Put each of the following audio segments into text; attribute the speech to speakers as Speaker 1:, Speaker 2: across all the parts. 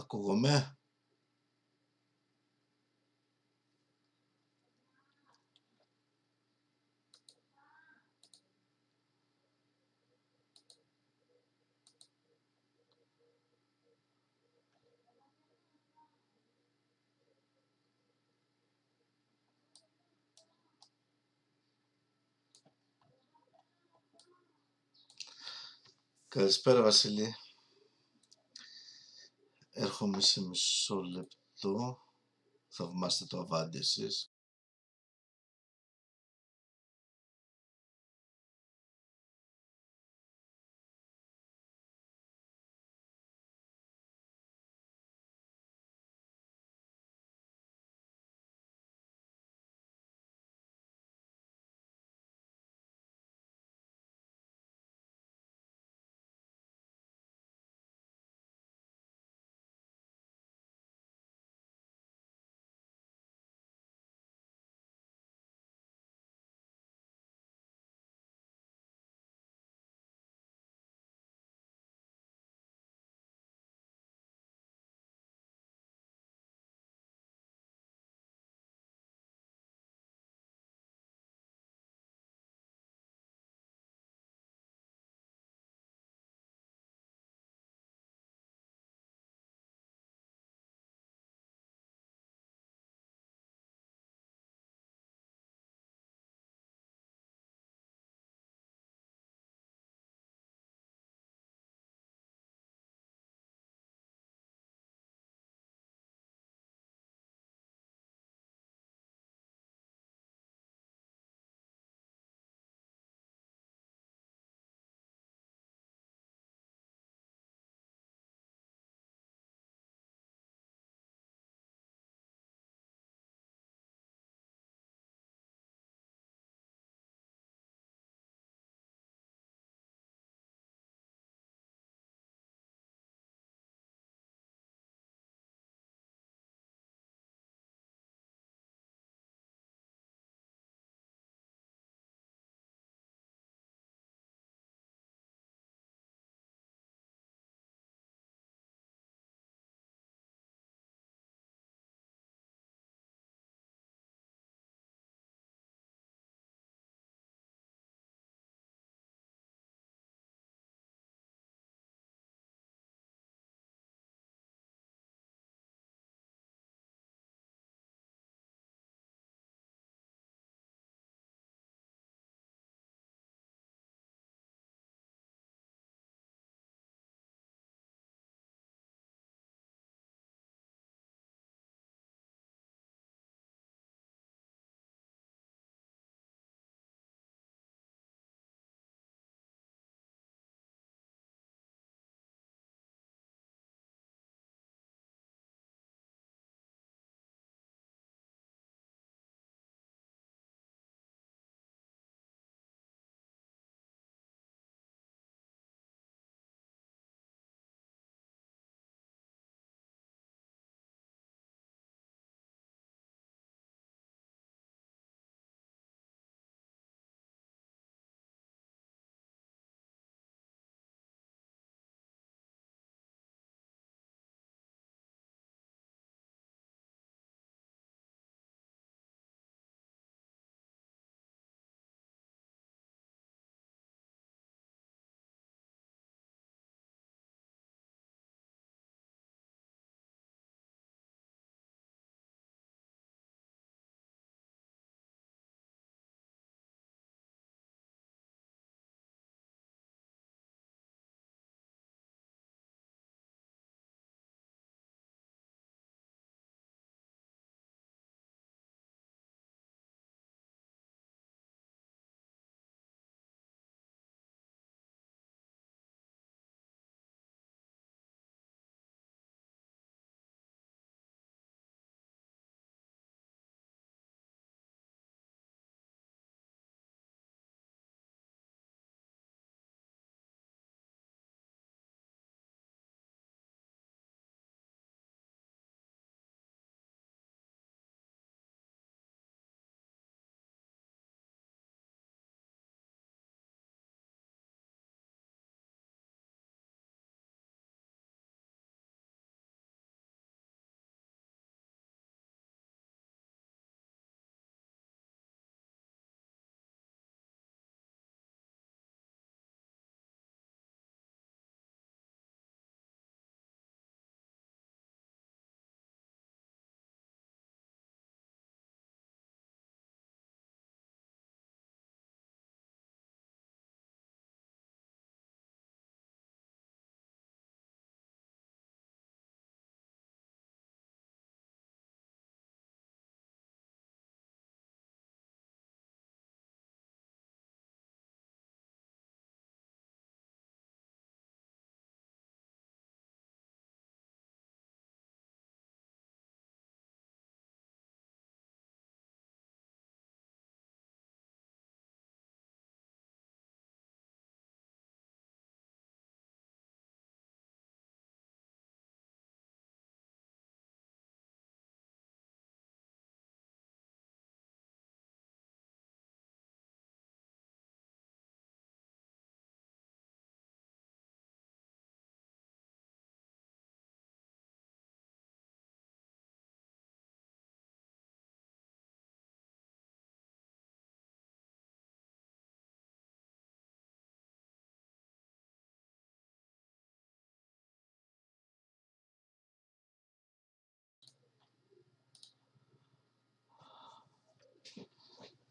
Speaker 1: Ακούγομαι. Καλησπέρα Βασίλη. Έρχομαι σε μισό λεπτό. Θαυμάστε το αβάντι εσείς.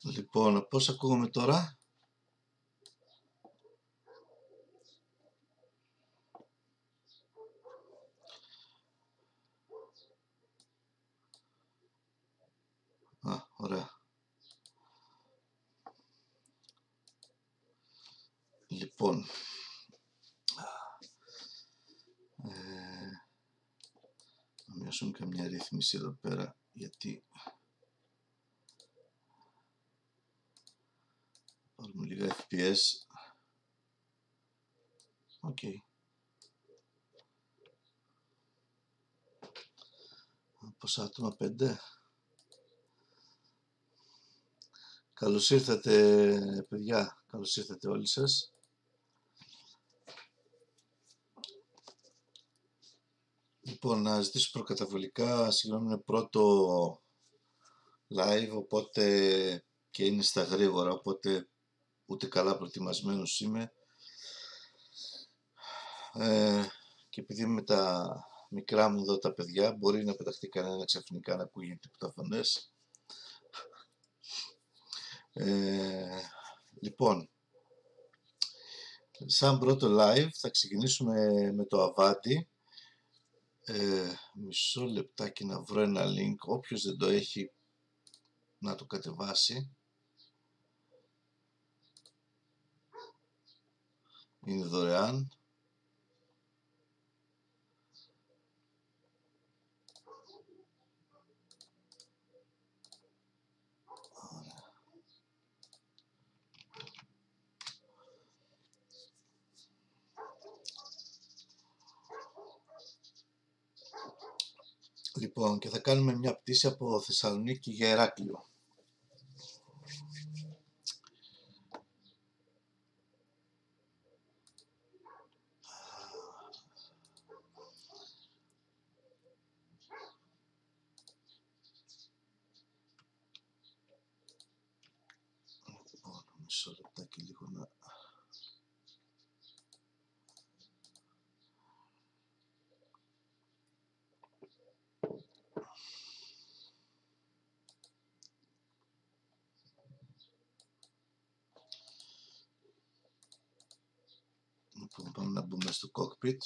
Speaker 1: Λοιπόν, πώς ακούγομαι τώρα; Α, ωραία. Λοιπόν, ε, να μειώσουμε και μια ρύθμιση εδώ πέρα, γιατί πάρουμε λίγα FPS. Ok. Okay. Πόσα άτομα, πέντε. Καλώς ήρθατε παιδιά, καλώς ήρθατε όλοι σας. Λοιπόν, να ζητήσω προκαταβολικά, συγγνώμη είναι πρώτο live, οπότε και είναι στα γρήγορα, οπότε ούτε καλά προετοιμασμένος είμαι. Ε, και επειδή με τα μικρά μου εδώ τα παιδιά, μπορεί να πεταχτεί κανένα ξαφνικά να ακούγει τίποτα φωνές. Ε, λοιπόν, σαν πρώτο live θα ξεκινήσουμε με το Avanti. Ε, μισό λεπτάκι να βρω ένα link. Όποιος δεν το έχει να το κατεβάσει. Είναι δωρεάν. Λοιπόν, και θα κάνουμε μια πτήση από Θεσσαλονίκη για Εράκλειο. Λοιπόν, μισό λεπτάκι λίγο να Λοιπόν, πάμε να μπούμε στο cockpit.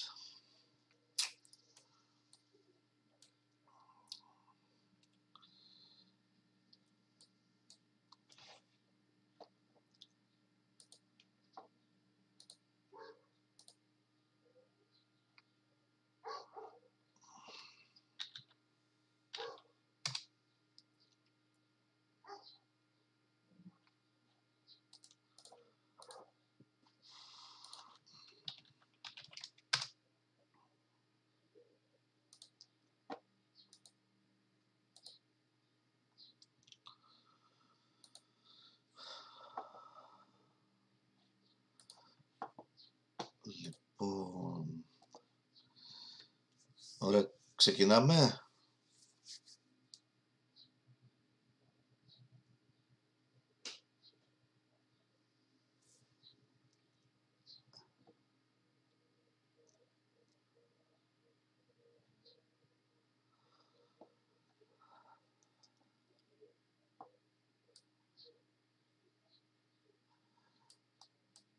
Speaker 1: Λοιπόν, ωραία, ξεκινάμε.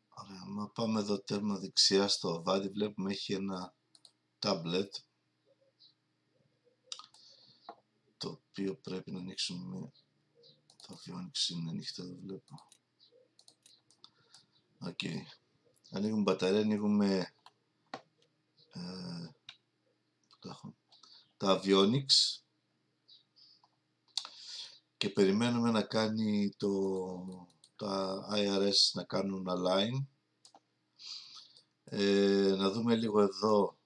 Speaker 1: Ωραία, άμα πάμε εδώ τέρμα δεξιά στο Avanti βλέπουμε έχει ένα tablet το οποίο πρέπει να ανοίξουμε το Avionics είναι ανοιχτό εδώ βλέπω Ok okay. ανοίγουμε μπαταρία, ανοίγουμε ε, τα Avionics και περιμένουμε να κάνει το τα IRS να κάνουν align. Ε, να δούμε λίγο εδώ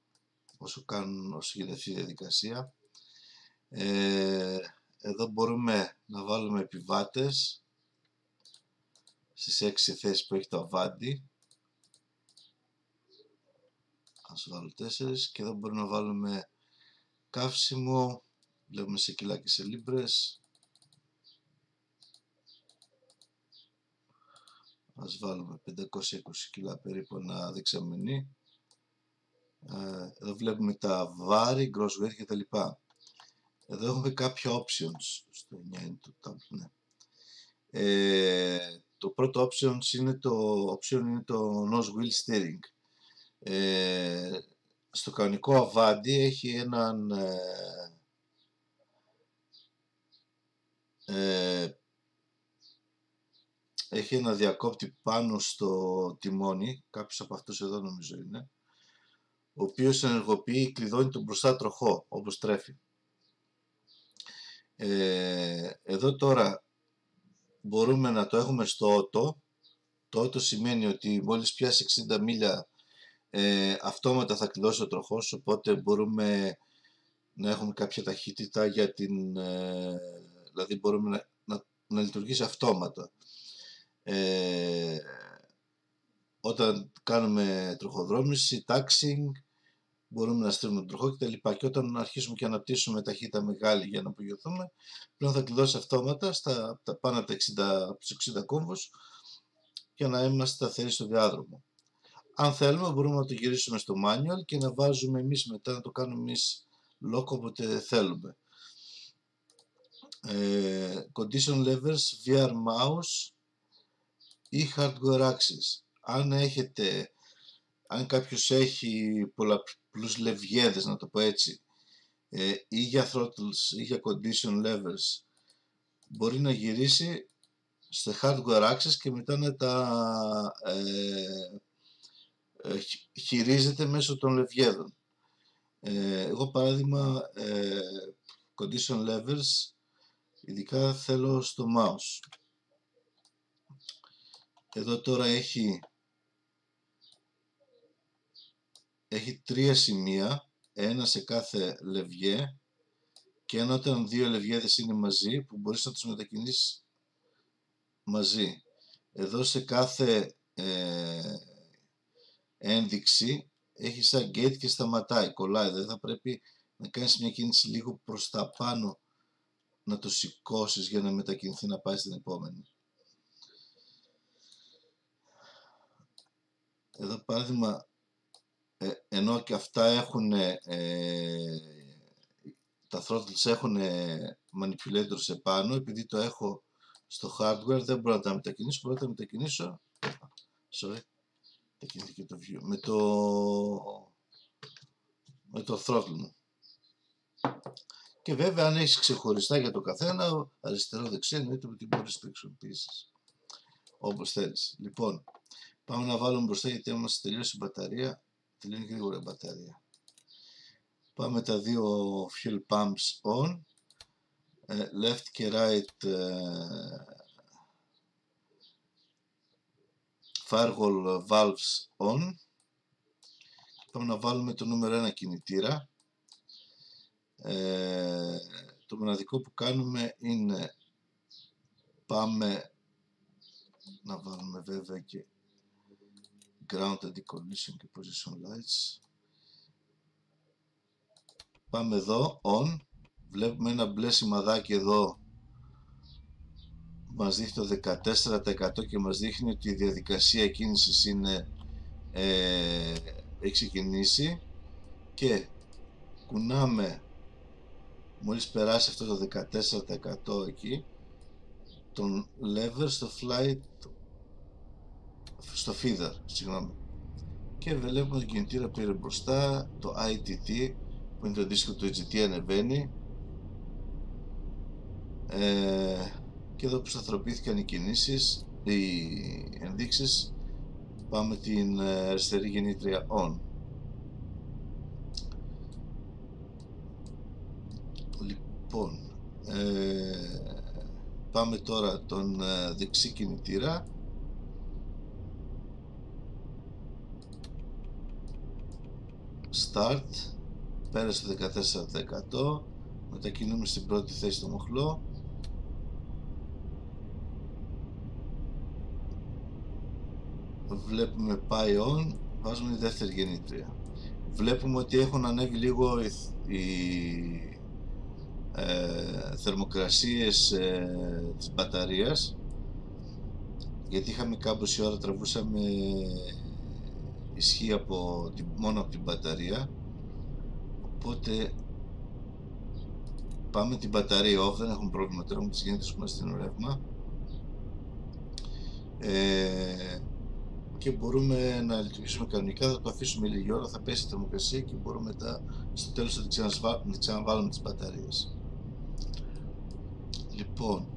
Speaker 1: όσο, κάνουν, όσο γίνεται αυτή η διαδικασία. Ε, εδώ μπορούμε να βάλουμε επιβάτες στις 6 θέσεις που έχει το Avanti. Ας βάλω 4 και εδώ μπορούμε να βάλουμε καύσιμο, βλέπουμε σε κιλά και σε λίμπρες. ας βάλουμε 520 κιλά περίπου ένα δεξαμενή ε, εδώ βλέπουμε τα βάρη, gross weight και τα λοιπά εδώ έχουμε κάποια options στο 9 του tab, ναι. Ε, το πρώτο option είναι το, option είναι το nose wheel steering. Ε, στο κανονικό Avanti έχει έναν ε, έχει ένα διακόπτη πάνω στο τιμόνι, κάποιος από αυτούς εδώ νομίζω είναι, ο οποίος ενεργοποιεί, κλειδώνει τον μπροστά τροχό, όπως τρέφει. Ε, εδώ τώρα μπορούμε να το έχουμε στο ότο. Το ότο σημαίνει ότι μόλις πιάσει 60 μίλια ε, αυτόματα θα κλειδώσει ο τροχός, οπότε μπορούμε να έχουμε κάποια ταχύτητα για την... Ε, δηλαδή μπορούμε να, να, να λειτουργήσει αυτόματα. Ε, όταν κάνουμε τροχοδρόμηση, taxing, μπορούμε να στείλουμε τον τροχό κτλ. Και όταν αρχίσουμε και αναπτύσσουμε ταχύτητα μεγάλη για να απογειωθούμε, πλέον θα κλειδώσει αυτόματα στα, πάνω από τα 60, 60 κόμβους για να είμαστε σταθεροί στο διάδρομο. Αν θέλουμε μπορούμε να το γυρίσουμε στο manual και να βάζουμε εμείς μετά να το κάνουμε εμείς lock όποτε θέλουμε. Ε, condition levers, VR mouse ή hardware access. Αν έχετε, αν κάποιος έχει πολλαπλούς λευγέδες να το πω έτσι ε, ή για throttles ή για condition levers μπορεί να γυρίσει στο hardware access και μετά να τα ε, ε, χειρίζεται μέσω των λευγέδων. Ε, εγώ παράδειγμα ε, condition levers ειδικά θέλω στο mouse. Εδώ τώρα έχει έχει τρία σημεία, ένα σε κάθε λευγέ και ένα όταν δύο λευγέδες είναι μαζί που μπορείς να τους μετακινήσεις μαζί. Εδώ σε κάθε ε, ένδειξη έχει σαν gate και σταματάει, κολλάει. Δεν θα πρέπει να κάνεις μια κίνηση λίγο προς τα πάνω να το σηκώσεις για να μετακινηθεί να πάει στην επόμενη. Εδώ παράδειγμα, ε, ενώ και αυτά έχουν ε, τα throttles έχουν manipulators επάνω, επειδή το έχω στο hardware δεν μπορώ να τα μετακινήσω, μπορώ να τα μετακινήσω sorry, μετακινήθηκε το view, με το με το throttle μου. Και βέβαια αν έχεις ξεχωριστά για το καθένα, αριστερό δεξί εννοείται ότι μπορείς να το εξοπλίσεις όπως θέλεις. Λοιπόν, πάμε να βάλουμε μπροστά γιατί μας τελειώσει η μπαταρία, τελειώνει γρήγορα η μπαταρία. Πάμε τα δύο fuel pumps on, ε, left και right ε, firewall valves on. Πάμε να βάλουμε το νούμερο 1 κινητήρα ε, το μοναδικό που κάνουμε είναι πάμε να βάλουμε βέβαια και ground anti-collision και position lights. Πάμε εδώ on. Βλέπουμε ένα μπλε σημαδάκι εδώ. Μας δείχνει το 14% και μας δείχνει ότι η διαδικασία κίνησης είναι ε, έχει ξεκινήσει. Και κουνάμε μόλις περάσει αυτό το 14% εκεί τον lever στο flight στο feeder, συγγνώμη. Και βλέπουμε τον κινητήρα πήρε μπροστά το ITT που είναι το δίσκο του GT ανεβαίνει. Ε, και εδώ που σταθεροποιήθηκαν οι κινήσεις οι ενδείξεις πάμε την ε, αριστερή γεννήτρια on. Λοιπόν, ε, πάμε τώρα τον ε, δεξί κινητήρα. Start, πέρασε το 14%, μετακινούμε στην πρώτη θέση το μοχλό. Βλέπουμε πάει on, βάζουμε τη δεύτερη γεννήτρια. Βλέπουμε ότι έχουν ανέβει λίγο οι ε, θερμοκρασίες ε, της μπαταρίας γιατί είχαμε κάμποση ώρα τραβούσαμε ισχύ από την, μόνο από την μπαταρία. Οπότε πάμε την μπαταρία off δεν έχουμε πρόβλημα τώρα με τις γεννήτρες που μας στείλουν ρεύμα. Ε, και μπορούμε να λειτουργήσουμε κανονικά, θα το αφήσουμε λίγη ώρα, θα πέσει η θερμοκρασία και μπορούμε μετά στο τέλος να ξαναβάλουμε τις μπαταρίες. Λοιπόν,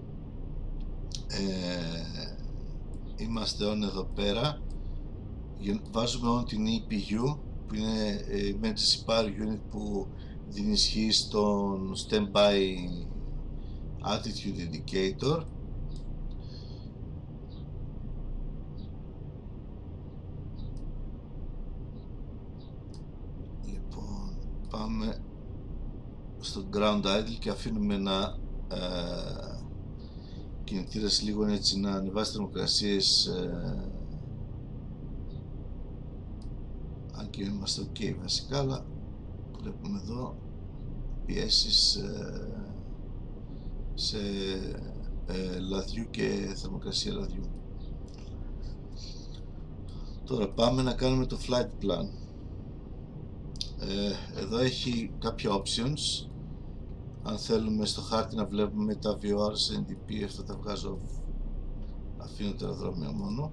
Speaker 1: ε, είμαστε on εδώ πέρα, βάζουμε on την EPU που είναι η Emergency Power Unit που δίνει ισχύ στον Standby Attitude Indicator. Πάμε στο ground idle και αφήνουμε να ε, κινητήρας λίγο έτσι να ανεβάσει θερμοκρασίες ε, αν και είμαστε ok βασικά αλλά βλέπουμε εδώ πιέσεις ε, σε ε, λαδιού και θερμοκρασία λαδιού. Τώρα πάμε να κάνουμε το flight plan. Ε, εδώ έχει κάποια options. Αν θέλουμε στο χάρτη να βλέπουμε τα VORs, NDP, αυτά τα βγάζω αφήνω το αεροδρόμιο μόνο.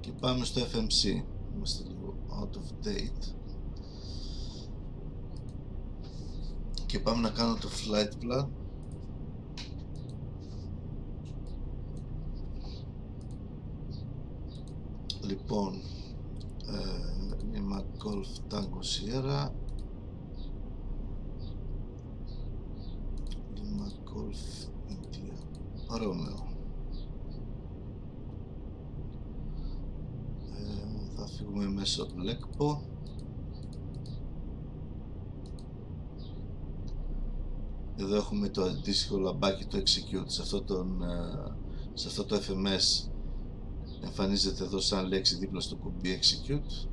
Speaker 1: Και πάμε στο FMC είμαστε λίγο out of date και πάμε να κάνω το flight plan λοιπόν ε, Lima Golf Tango Sierra Lima Golf India Romeo ε, θα φύγουμε μέσω του Λέκπο εδώ έχουμε το αντίστοιχο λαμπάκι το execute. Σε αυτό, τον, ε, σε αυτό το FMS εμφανίζεται εδώ σαν λέξη δίπλα στο κουμπί execute.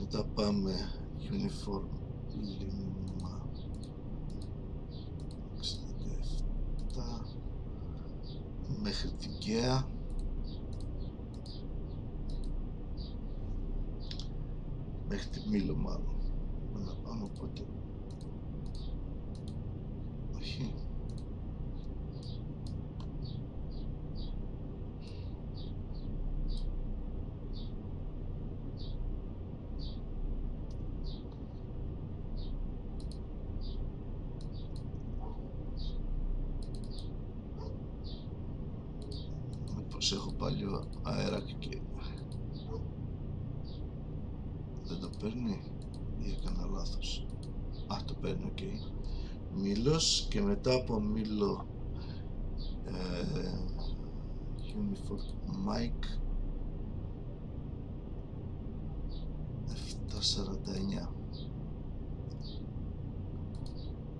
Speaker 1: Μετά πάμε uniform lima. 67 μέχρι την ΚΕΑ μέχρι τη Μήλο μάλλον. Να πάμε οπότε όχι έχω παλιό αεράκι και δεν το παίρνει ή έκανα λάθος α το παίρνει ok okay. Μήλος και μετά από Μήλο ε, Uniform Mike 749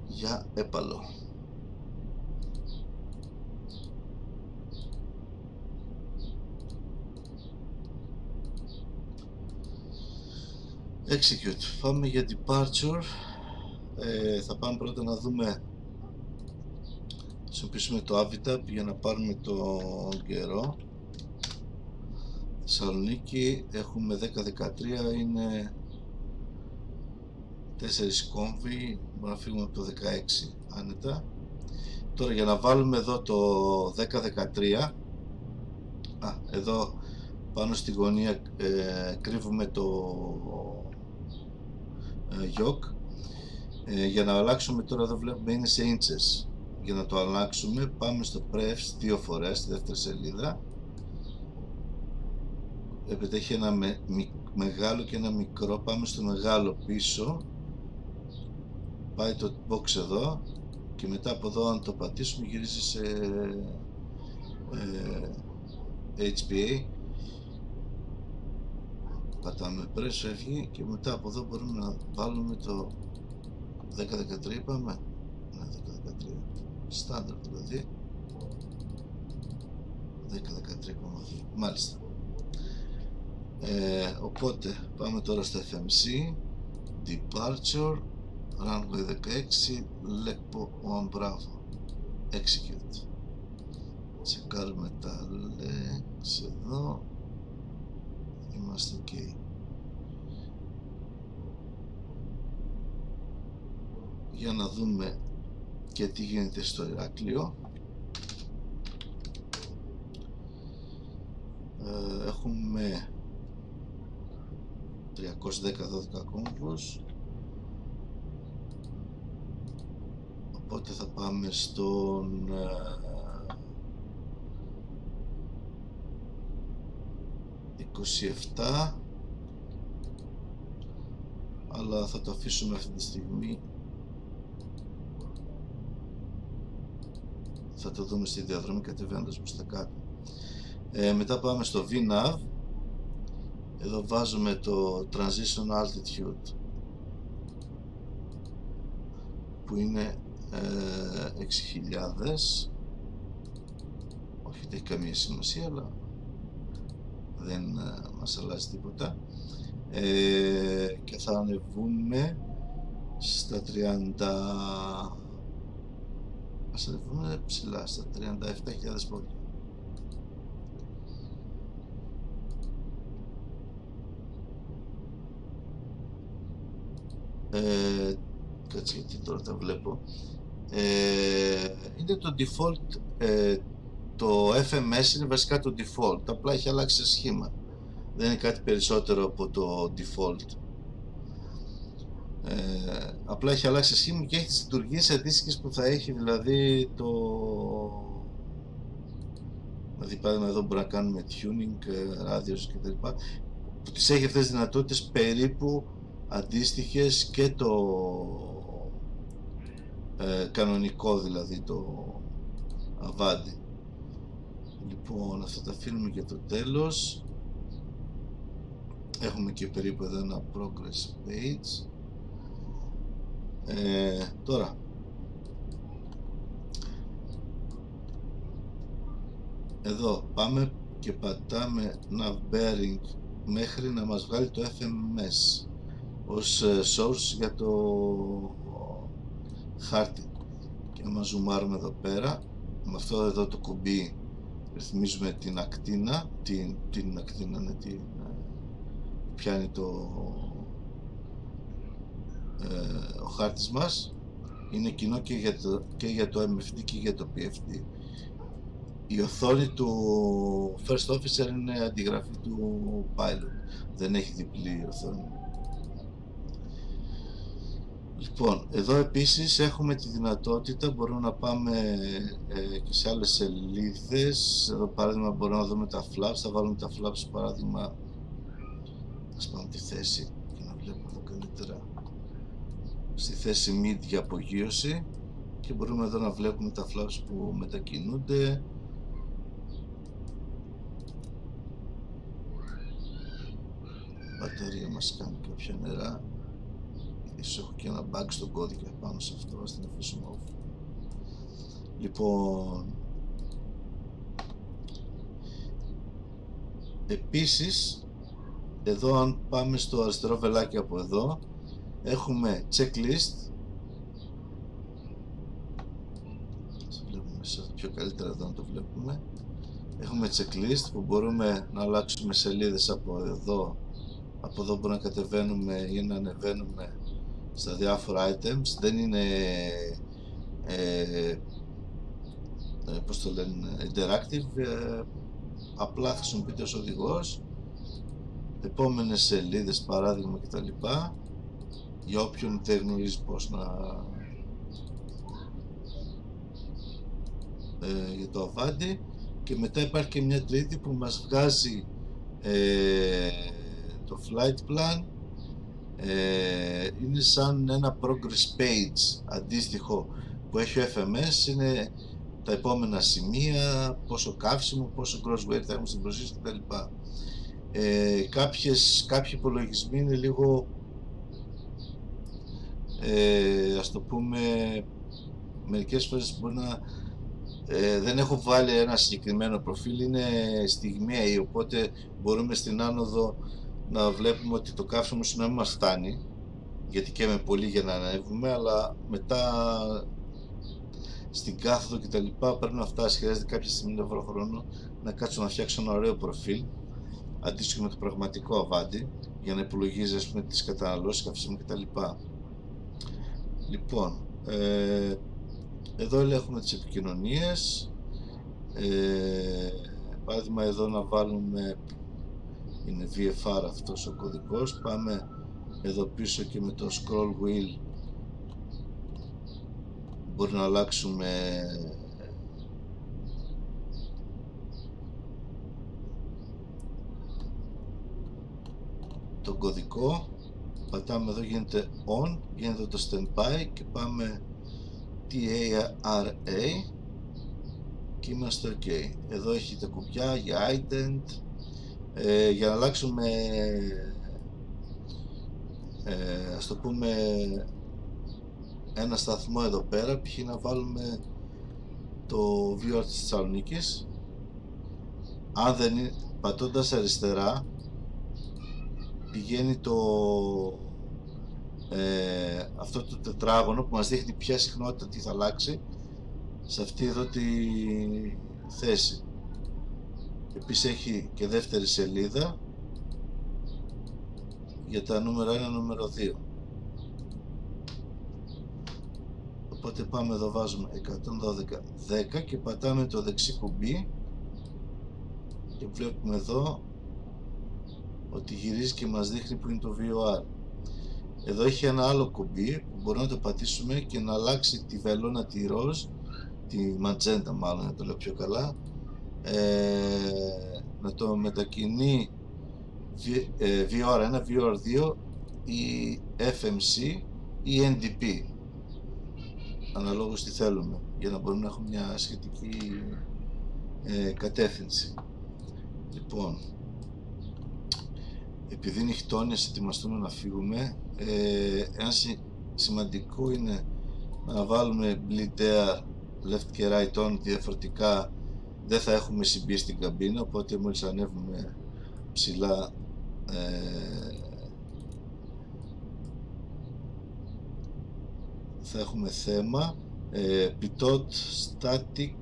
Speaker 1: για έπαλο Execute. Πάμε για departure. Ε, θα πάμε πρώτα να δούμε χρησιμοποιήσουμε το Avitab για να πάρουμε το καιρό. Θεσσαλονίκη έχουμε 10-13 είναι 4 κόμβοι μπορούμε να φύγουμε από το 16 άνετα. Τώρα για να βάλουμε εδώ το 10-13 α, εδώ πάνω στη γωνία ε, κρύβουμε το γιοκ ε, για να αλλάξουμε τώρα εδώ βλέπουμε είναι σε inches για να το αλλάξουμε πάμε στο prefs δύο φορές στη δεύτερη σελίδα. Επειδή έχει ένα με, μεγάλο και ένα μικρό. Πάμε στο μεγάλο πίσω. Πάει το box εδώ και μετά από εδώ αν το πατήσουμε γυρίζει σε ε, HPA πατάμε press φεύγει και μετά από εδώ μπορούμε να βάλουμε το 10-13 είπαμε. Ναι 10-13 στάνταρ δηλαδή. 10-13,2 μάλιστα. Ε, οπότε πάμε τώρα στο FMC Departure Runway 16 Lepo 1 Bravo. Execute. Τσεκάρουμε τα legs εδώ. Είμαστε ok. Για να δούμε και τι γίνεται στο Ηράκλειο. Ε, έχουμε 310-12 κόμβους. Οπότε θα πάμε στον... Ε, 27 αλλά θα το αφήσουμε αυτή τη στιγμή θα το δούμε στη διαδρομή κατεβαίνοντας προς τα κάτω. Ε, μετά πάμε στο VNAV. Εδώ βάζουμε το Transition Altitude που είναι ε, 6.000 όχι δεν έχει καμία σημασία αλλά δεν ε, μας αλλάζει τίποτα. Ε, και θα ανεβούμε στα 30 ας ανεβούμε ψηλά στα 37.000 πόδια ε, κάτσε γιατί τώρα τα βλέπω ε, είναι το default ε, το FMS είναι βασικά το default, απλά έχει αλλάξει σχήμα. Δεν είναι κάτι περισσότερο από το default. Ε, απλά έχει αλλάξει σχήμα και έχει τις λειτουργίες αντίστοιχες που θα έχει δηλαδή το... Δηλαδή παράδειγμα εδώ μπορούμε να κάνουμε tuning, ράδιος κτλ. Που τις έχει αυτές τις δυνατότητες περίπου αντίστοιχες και το ε, κανονικό δηλαδή το Avanti. Λοιπόν, αυτά τα αφήνουμε για το τέλος. Έχουμε και περίπου εδώ ένα progress page. Ε, τώρα, εδώ πάμε και πατάμε nav bearing μέχρι να μας βγάλει το FMS ως ε, source για το χάρτη. Και άμα ζουμάρουμε εδώ πέρα με αυτό εδώ το κουμπί ρυθμίζουμε την ακτίνα την, την ακτίνα ναι, την, ε, πιάνει το ε, ο χάρτης μας είναι κοινό και για, το, και για το MFD και για το PFD η οθόνη του First Officer είναι αντιγραφή του Pilot δεν έχει διπλή οθόνη Λοιπόν, εδώ επίσης έχουμε τη δυνατότητα, μπορούμε να πάμε ε, και σε άλλες σελίδες. Εδώ παράδειγμα μπορούμε να δούμε τα flaps, θα βάλουμε τα flaps παράδειγμα, θα πάμε τη θέση για να βλέπουμε εδώ καλύτερα. Στη θέση mid για απογείωση και μπορούμε εδώ να βλέπουμε τα flaps που μετακινούνται. Η μπαταρία μας κάνει κάποια νερά. Ίσως έχω και ένα bug στον κώδικα πάνω σε αυτό, ας την αφήσουμε off. Λοιπόν, επίσης, εδώ αν πάμε στο αριστερό βελάκι από εδώ, έχουμε checklist. Ας βλέπουμε πιο καλύτερα εδώ να το βλέπουμε. Έχουμε checklist που μπορούμε να αλλάξουμε σελίδες από εδώ. Από εδώ μπορούμε να κατεβαίνουμε ή να ανεβαίνουμε στα διάφορα items. Δεν είναι ε, ε, πώς το λένε, interactive. Ε, απλά χρησιμοποιείται ως οδηγός. Επόμενες σελίδες παράδειγμα κτλ για όποιον δεν γνωρίζει πώς να ε, για το Avanti και μετά υπάρχει και μια τρίτη που μας βγάζει ε, το flight plan. Ε, είναι σαν ένα progress page αντίστοιχο που έχει ο FMS είναι τα επόμενα σημεία, πόσο καύσιμο, πόσο weight θα έχουμε στην προσοχή κτλ. Ε, κάποιες, κάποιοι υπολογισμοί είναι λίγο ε, ας το πούμε μερικές φορές μπορεί να ε, δεν έχω βάλει ένα συγκεκριμένο προφίλ. Είναι στιγμιαίοι οπότε μπορούμε στην άνοδο να βλέπουμε ότι το καύσιμο σου να μας φτάνει γιατί και με πολύ για να ανέβουμε αλλά μετά στην κάθοδο και τα λοιπά πρέπει να φτάσει. Χρειάζεται κάποια στιγμή να βρω χρόνο να κάτσω να φτιάξω ένα ωραίο προφίλ αντίστοιχο με το πραγματικό αβάντι για να υπολογίζει ας πούμε τις καταναλώσεις καυσίμου και τα λοιπά λοιπόν ε, εδώ έχουμε τις επικοινωνίες. Ε, παράδειγμα εδώ να βάλουμε είναι VFR αυτός ο κωδικός. Πάμε εδώ πίσω και με το scroll wheel μπορεί να αλλάξουμε τον κωδικό πατάμε εδώ γίνεται on γίνεται το standby και πάμε TARA και είμαστε ok. Εδώ έχει τα κουμπιά για ident. Ε, για να αλλάξουμε ε, ας το πούμε ένα σταθμό εδώ πέρα π.χ. να βάλουμε το VR της Θεσσαλονίκης. Αν δεν είναι πατώντας αριστερά πηγαίνει το ε, αυτό το τετράγωνο που μας δείχνει ποια συχνότητα τι θα αλλάξει σε αυτή εδώ τη θέση. Επίσης έχει και δεύτερη σελίδα για τα νούμερα 1 νούμερο 2 οπότε πάμε εδώ βάζουμε 112 10 και πατάμε το δεξί κουμπί και βλέπουμε εδώ ότι γυρίζει και μας δείχνει που είναι το VOR εδώ έχει ένα άλλο κουμπί που μπορούμε να το πατήσουμε και να αλλάξει τη βελόνα τη ροζ τη ματζέντα μάλλον να το λέω πιο καλά. Ε, να το μετακινεί VR1, VR2 ή FMC ή NDP αναλόγως τι θέλουμε για να μπορούμε να έχουμε μια σχετική ε, κατεύθυνση. Λοιπόν επειδή νυχτώνεις ας ετοιμαστούμε να φύγουμε ε, ένα σημαντικό είναι να βάλουμε bleed air left και right on διαφορετικά. Δεν θα έχουμε συμπεί στην καμπίνα οπότε μόλις ανέβουμε ψηλά ε, θα έχουμε θέμα. Ε, pitot static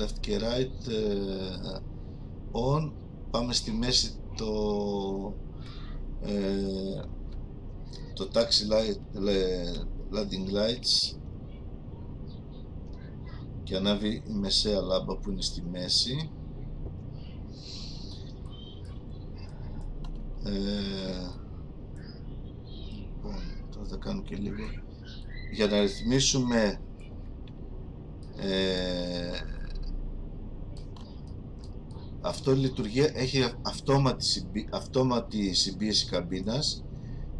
Speaker 1: left και right ε, on. Πάμε στη μέση το ε, το taxi light, landing lights και ανάβει η μεσαία λάμπα που είναι στη μέση. Ε, λοιπόν, τώρα θα κάνω και λίγο. Για να ρυθμίσουμε ε, αυτό λειτουργεί, έχει αυτόματη, συμπί, αυτόματη συμπίεση καμπίνας.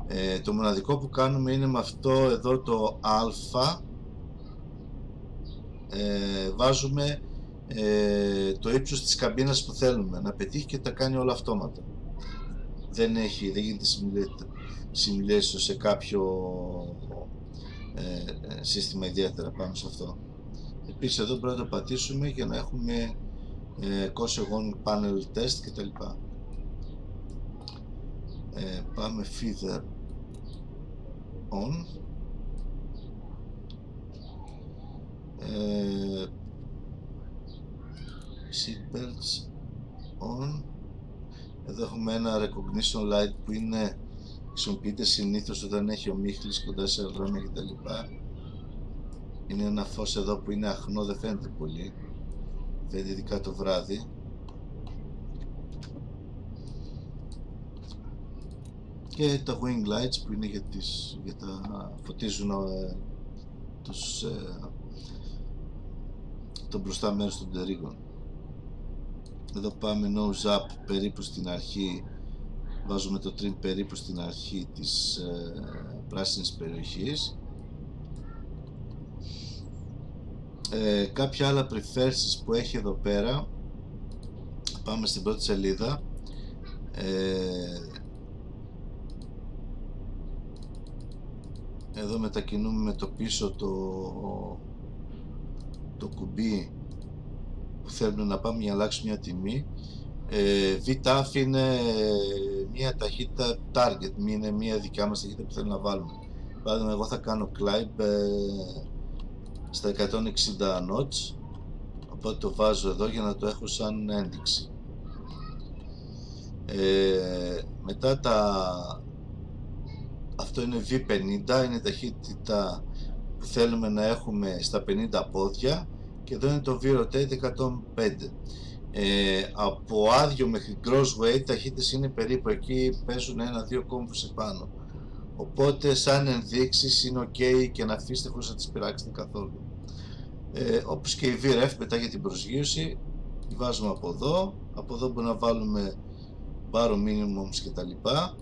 Speaker 1: Ε, το μοναδικό που κάνουμε είναι με αυτό εδώ το α ε, βάζουμε ε, το ύψος της καμπίνας που θέλουμε. Να πετύχει και τα κάνει όλα αυτόματα. Δεν έχει, δεν γίνεται simulation σε κάποιο ε, σύστημα ιδιαίτερα πάνω σε αυτό. Επίσης εδώ πρέπει να το πατήσουμε για να έχουμε ε, cost panel test κτλ ε, πάμε feeder on. Ε, seatbelts on. Εδώ έχουμε ένα recognition light που είναι χρησιμοποιείται συνήθως όταν έχει ομίχλης κοντά σε αεροδρόμια κτλ είναι ένα φως εδώ που είναι αχνό δεν φαίνεται πολύ φαίνεται ειδικά το βράδυ. Και τα wing lights που είναι για, τις, για τα φωτίζουν ε, τους, ε, το μπροστά μέρος των τερίγων. Εδώ πάμε nose up περίπου στην αρχή. Βάζουμε το trim περίπου στην αρχή της ε, πράσινης περιοχής ε, κάποια άλλα preferences που έχει εδώ πέρα. Πάμε στην πρώτη σελίδα. Ε, εδώ μετακινούμε με το πίσω το, το κουμπί που θέλουμε να πάμε για να αλλάξουμε μια τιμή. Ε, VTAF είναι μια ταχύτητα target, είναι μια δικιά μας ταχύτητα που θέλουμε να βάλουμε. Παράδειγμα εγώ θα κάνω climb ε, στα 160 knots οπότε το βάζω εδώ για να το έχω σαν ένδειξη. Ε, μετά τα αυτό είναι V50 είναι ταχύτητα που θέλουμε να έχουμε στα 50 πόδια και εδώ είναι το V-Rotate 105 ε, από άδειο μέχρι crossway ταχύτητες είναι περίπου εκεί παίζουν ένα-δύο κόμβους επάνω οπότε σαν ενδείξεις είναι ok και να αφήσετε χωρίς να τις πειράξετε καθόλου. Ε, όπως και η VRF μετά για την προσγείωση τη βάζουμε από εδώ. Από εδώ μπορούμε να βάλουμε baro minimums και τα λοιπά.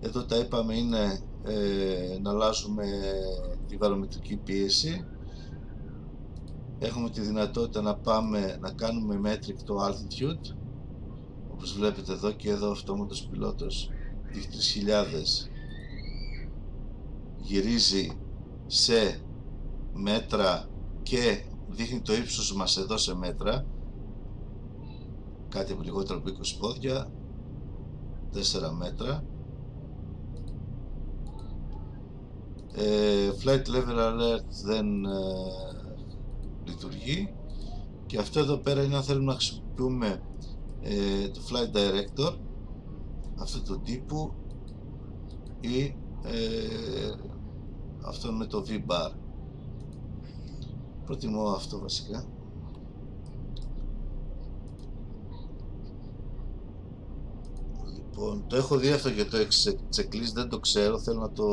Speaker 1: Εδώ τα είπαμε είναι ε, να αλλάζουμε τη βαρομετρική πίεση. Έχουμε τη δυνατότητα να πάμε να κάνουμε metric το altitude. Όπως βλέπετε εδώ και εδώ αυτόματος πιλότος 3000 γυρίζει σε μέτρα και δείχνει το ύψος μας εδώ σε μέτρα. Κάτι από λιγότερο από 20 πόδια 4 μέτρα. Ε, flight level alert δεν ε, λειτουργεί. Και αυτό εδώ πέρα είναι αν θέλουμε να χρησιμοποιούμε ε, το flight director αυτού του τύπου ή ε, αυτό με το V-bar. Προτιμώ αυτό βασικά. Λοιπόν το έχω δει αυτό για το checklist δεν το ξέρω θέλω να το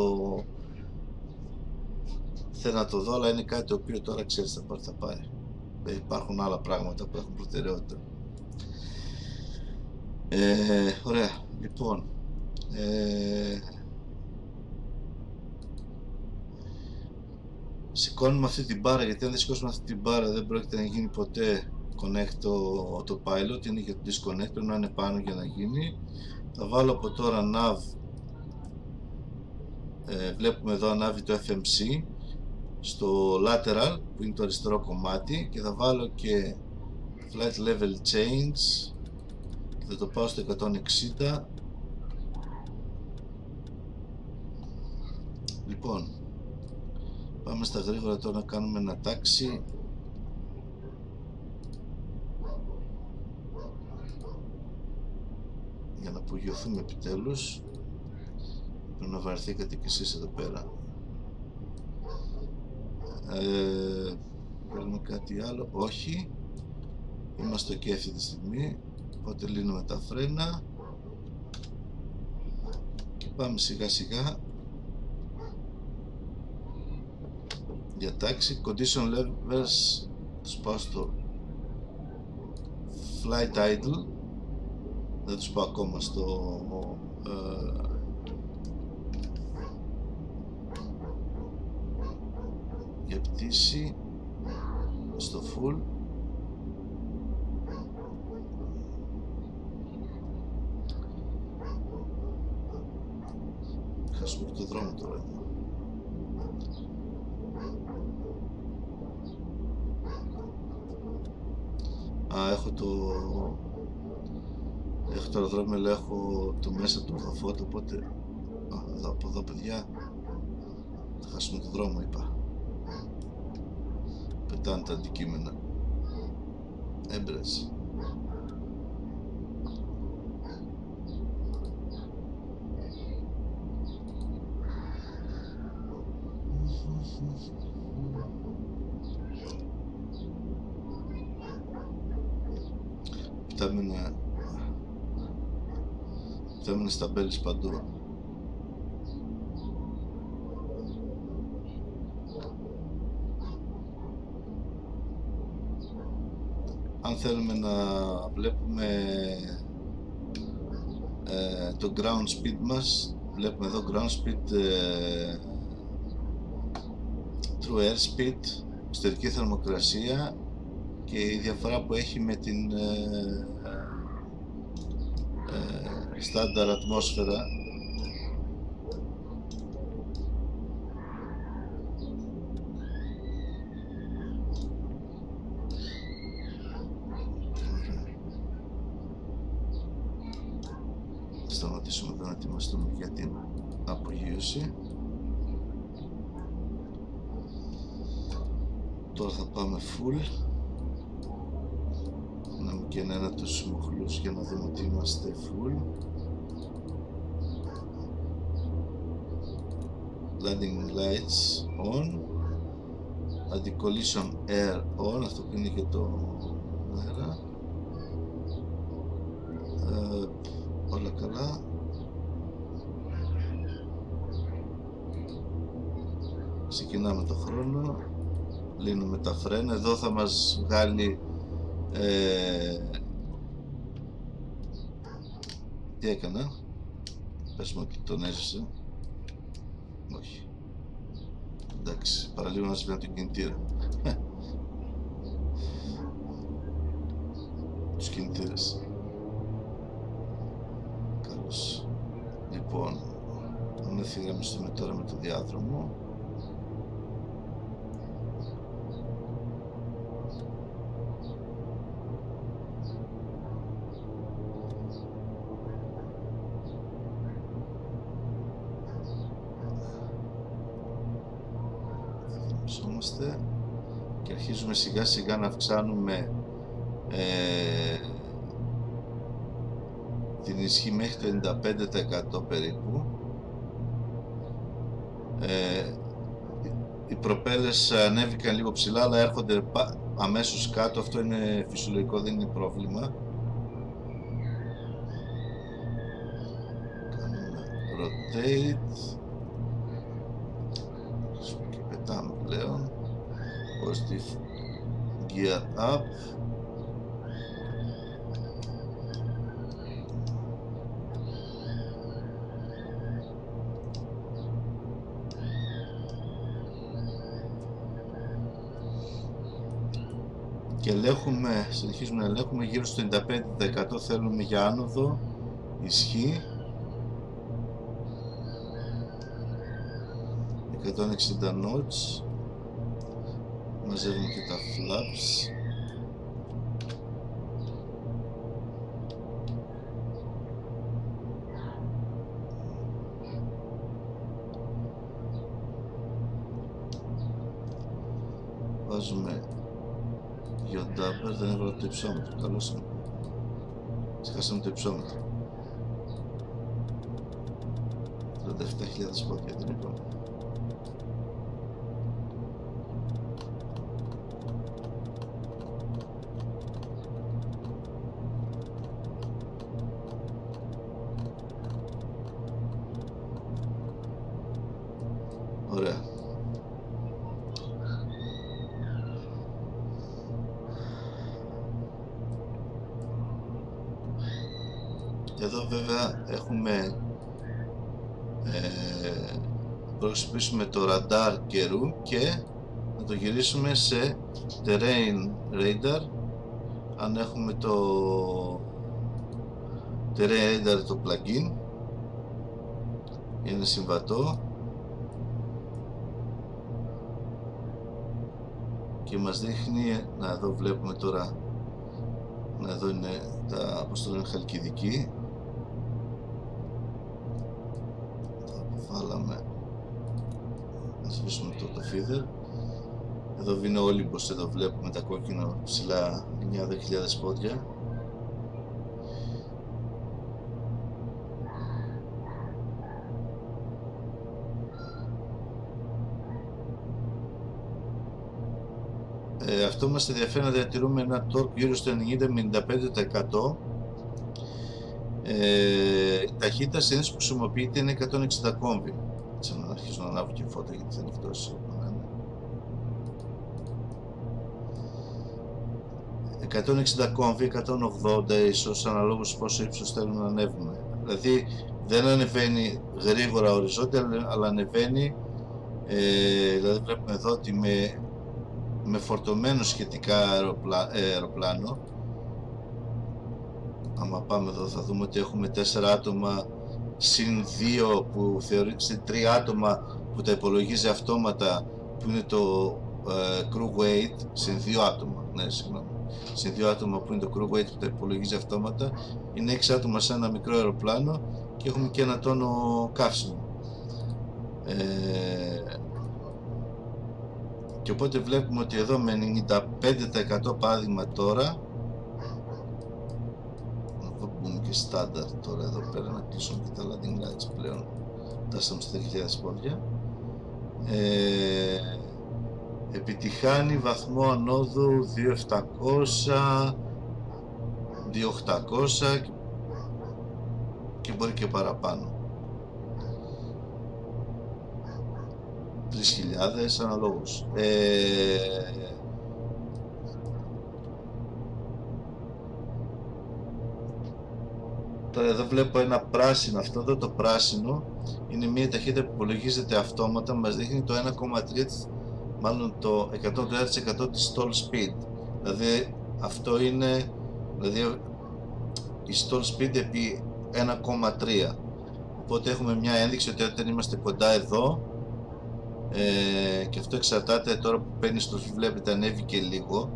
Speaker 1: θέλω να το δω αλλά είναι κάτι το οποίο τώρα ξέρεις θα πάρει θα πάει. Ε, υπάρχουν άλλα πράγματα που έχουν προτεραιότητα. Ε, ωραία λοιπόν. Ε, σηκώνουμε αυτή την μπάρα γιατί αν δεν σηκώσουμε αυτή την μπάρα δεν πρόκειται να γίνει ποτέ connect το, το pilot είναι για το disconnect πρέπει να είναι πάνω για να γίνει. Θα βάλω από τώρα nav ε, βλέπουμε εδώ ανάβει το FMC στο lateral που είναι το αριστερό κομμάτι και θα βάλω και flight level change. Και θα το πάω στο 160 λοιπόν πάμε στα γρήγορα τώρα να κάνουμε ένα τάξη. Για να απογειωθούμε επιτέλους. Πρέπει να βαρθήκατε κι εσείς εδώ πέρα. Ε, θέλουμε κάτι άλλο. Όχι. Είμαστε ok αυτή τη στιγμή. Οπότε λύνουμε τα φρένα. Και πάμε σιγά σιγά για τάξη condition levels τους πάω στο flight idle. Δεν τους πάω ακόμα στο ε, για πτήση στο full. Χάσουμε το δρόμο τώρα Α, έχω το έχω το αεροδρόμιο αλλά έχω το μέσα του ορθοφότο οπότε Α, εδώ, από εδώ παιδιά. Θα χάσουμε το δρόμο είπα. Πετάνε τα αντικείμενα. Έμπραση Φτάμενε στα μπέλης παντού. Αν θέλουμε να βλέπουμε ε, το ground speed μας βλέπουμε εδώ ground speed ε, true air speed εσωτερική θερμοκρασία και η διαφορά που έχει με την ε, ε, στάνταρ adding lights on anti-collision air on αυτό που είναι και το αέρα. Ε, όλα καλά. Ξεκινάμε το χρόνο λύνουμε τα φρένα. Εδώ θα μας βγάλει ε, τι έκανα; Πες μου ότι τον έζησε. Όχι εντάξει παραλίγο να σβήνω τον κινητήρα τους κινητήρες. Καλώς. Λοιπόν αν ευθυγραμμιστούμε τώρα με το διάδρομο και αρχίζουμε σιγά σιγά να αυξάνουμε ε, την ισχύ μέχρι το 95% περίπου. Ε, οι προπέλες ανέβηκαν λίγο ψηλά αλλά έρχονται αμέσως κάτω. Αυτό είναι φυσιολογικό δεν είναι πρόβλημα. Κάνουμε rotate positive gear up. Και ελέγχουμε, συνεχίζουμε να ελέγχουμε γύρω στο 95% θέλουμε για άνοδο. Ισχύ 160 knots μαζεύουμε και τα flaps. Βάζουμε γιοντάπερ, δεν έβαλα το υψόμετρο, καλώς είναι ξεχάσαμε το υψόμετρο. 37.000 πόδια δεν είπαμε προσπίσουμε το ραντάρ καιρού και να το γυρίσουμε σε terrain radar. Αν έχουμε το terrain radar το plugin είναι συμβατό. Και μας δείχνει να εδώ βλέπουμε τώρα να εδώ είναι τα αποστολή χαλκιδική όλοι πως εδώ βλέπουμε τα κόκκινα ψηλά 9-10.000 πόδια. Ε, αυτό μας ενδιαφέρει να διατηρούμε ένα torque γύρω στο 90-95% ε, η ταχύτητα συνήθως που χρησιμοποιείται είναι 160 κόμβι. Έτσι να αρχίσω να ανάβω και φώτα γιατί θα είναι 160 κόμβι, 180 ίσως αναλόγως πόσο ύψος θέλουμε να ανέβουμε. Δηλαδή δεν ανεβαίνει γρήγορα οριζόντια αλλά ανεβαίνει ε, δηλαδή βλέπουμε εδώ ότι με, με φορτωμένο σχετικά ε, αεροπλάνο άμα πάμε εδώ θα δούμε ότι έχουμε 4 άτομα συν 2 που θεωρεί, συν 3 άτομα που τα υπολογίζει αυτόματα που είναι το ε, crew weight συν 2 άτομα ναι συγγνώμη συν 2 άτομα που είναι το crew weight που τα υπολογίζει αυτόματα είναι 6 άτομα σε ένα μικρό αεροπλάνο και έχουμε και ένα τόνο καύσιμο. Ε, και οπότε βλέπουμε ότι εδώ με 95% παράδειγμα τώρα μπούμε και στάνταρ τώρα εδώ πέρα να κλείσουμε και τα landing lights πλέον φτάσαμε στα 3.000 πόδια ε, επιτυχάνει βαθμό ανόδου 2.700 2.800 και μπορεί και παραπάνω 3.000 αναλόγως. Ε, Τώρα εδώ βλέπω ένα πράσινο, αυτό εδώ το πράσινο είναι μια ταχύτητα που υπολογίζεται αυτόματα, μας δείχνει το 1,3 μάλλον το 130% της stall speed. Δηλαδή αυτό είναι δηλαδή η stall speed επί 1,3 οπότε έχουμε μια ένδειξη ότι όταν είμαστε κοντά εδώ ε, και αυτό εξαρτάται τώρα που παίρνει στροφή βλέπετε ανέβηκε λίγο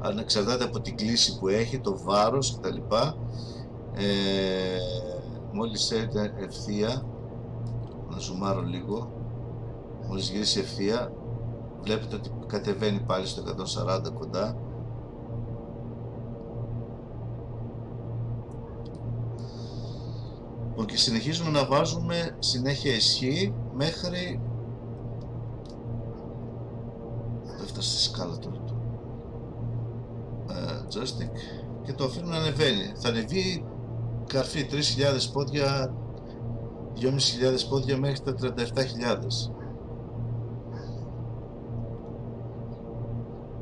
Speaker 1: αλλά εξαρτάται από την κλίση που έχει, το βάρος κτλ ε, μόλις έρθει ευθεία να ζουμάρω λίγο μόλις γυρίσει ευθεία βλέπετε ότι κατεβαίνει πάλι στο 140 κοντά. Λοιπόν, και συνεχίζουμε να βάζουμε συνέχεια ισχύ μέχρι έφτασε στη σκάλα τώρα του ε, joystick. Και το αφήνουμε να ανεβαίνει. Θα ανεβεί καρφί 3.000 πόδια 2.500 πόδια μέχρι τα 37.000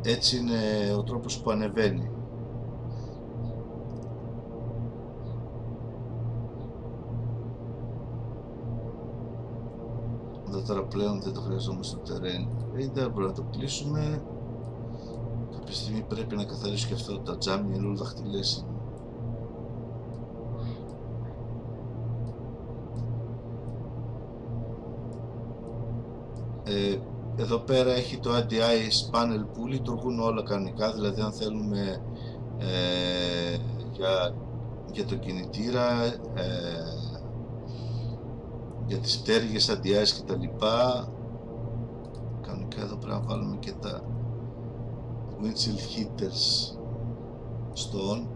Speaker 1: έτσι είναι ο τρόπος που ανεβαίνει. Εδώ τώρα πλέον δεν το χρειαζόμαστε στο terrain. Δεν μπορούμε να το κλείσουμε. Κάποια στιγμή πρέπει να καθαρίσω και αυτό τα τζάμι είναι όλο δαχτυλές. Ε, εδώ πέρα έχει το ADI panel που λειτουργούν όλα κανονικά δηλαδή αν θέλουμε ε, για, για το κινητήρα ε, για τις πτέρυγες ADIs και τα λοιπά κανονικά εδώ πρέπει να βάλουμε και τα windshield heaters στο on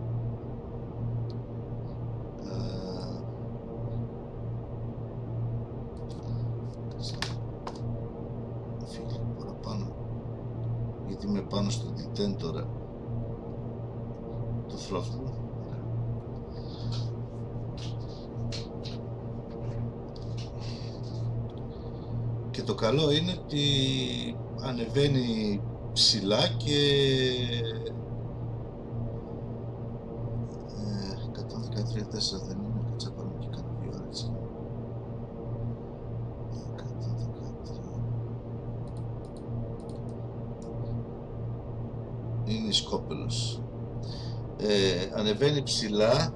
Speaker 1: πάνω στο D10 τώρα το throttle και το καλό είναι ότι ανεβαίνει ψηλά και 113 δεν είναι Σκόπελος. Ε, ανεβαίνει ψηλά.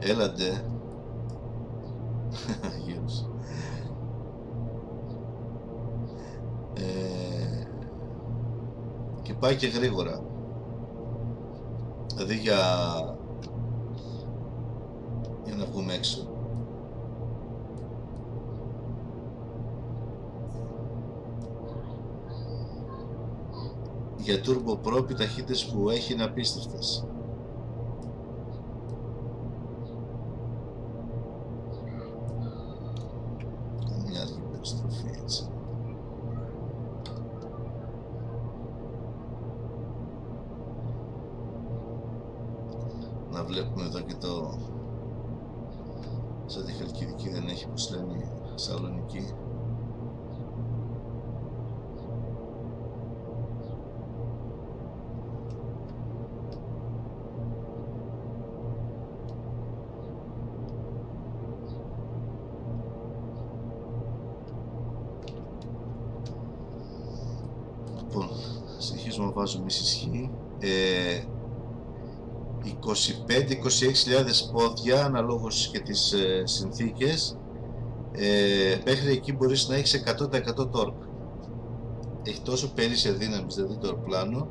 Speaker 1: Έλαντε ε, και πάει και γρήγορα. Δηλαδή για για να βγούμε έξω για Turbo Pro οι ταχύτητες που έχει είναι απίστευτες. Πόδια αναλόγως και τις ε, συνθήκες ε, μέχρι εκεί μπορείς να έχεις 100% τόρκ έχει τόσο περίσσια δύναμη δηλαδή το αεροπλάνο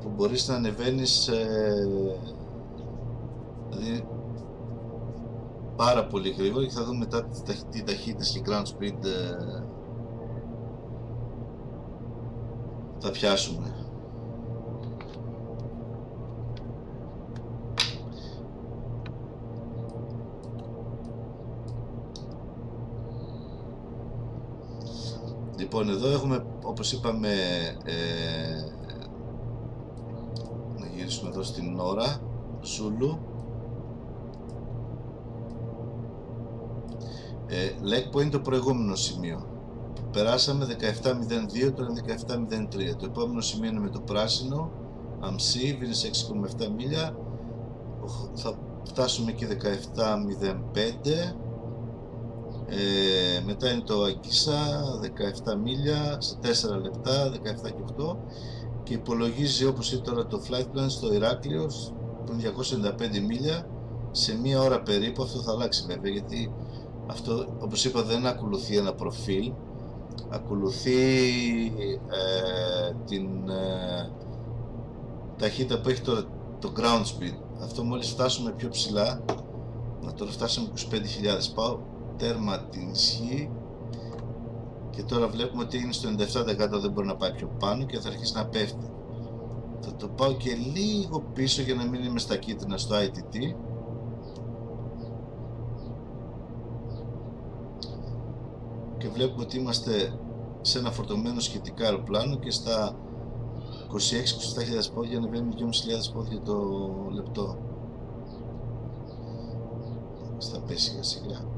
Speaker 1: που μπορείς να ανεβαίνεις ε, δηλαδή πάρα πολύ γρήγορα και θα δούμε μετά τι ταχύτητες και ground speed ε, θα πιάσουμε Λοιπόν, εδώ έχουμε, όπως είπαμε, ε, να γυρίσουμε εδώ στην ώρα, Ζούλου. Ε, leg point το προηγούμενο σημείο. Περάσαμε 17.02, τώρα είναι 17.03. Το επόμενο σημείο είναι με το πράσινο. Αμσί, βίνει 6,7 μίλια. Θα φτάσουμε εκεί 17.05. Ε, μετά είναι το Αγκίσα, 17 μίλια, σε 4 λεπτά, 17 και 8 και υπολογίζει όπως είναι τώρα το flight plan στο Ηράκλειος που είναι 295 μίλια. Σε μία ώρα περίπου αυτό θα αλλάξει βέβαια γιατί αυτό όπως είπα δεν ακολουθεί ένα προφίλ. Ακολουθεί ε, την ε, ταχύτητα που έχει το, το ground speed. Αυτό μόλις φτάσουμε πιο ψηλά να τώρα φτάσουμε 25.000 πάω τέρμα την ισχύ και τώρα βλέπουμε ότι είναι στο 97% δεν μπορεί να πάει πιο πάνω και θα αρχίσει να πέφτει. Θα το πάω και λίγο πίσω για να μην είμαι στα κίτρινα στο ITT και βλέπουμε ότι είμαστε σε ένα φορτωμένο σχετικά αεροπλάνο και στα 26-27.000 πόδια ανεβαίνουμε 2.500 πόδια το λεπτό. Στα πέσει σιγά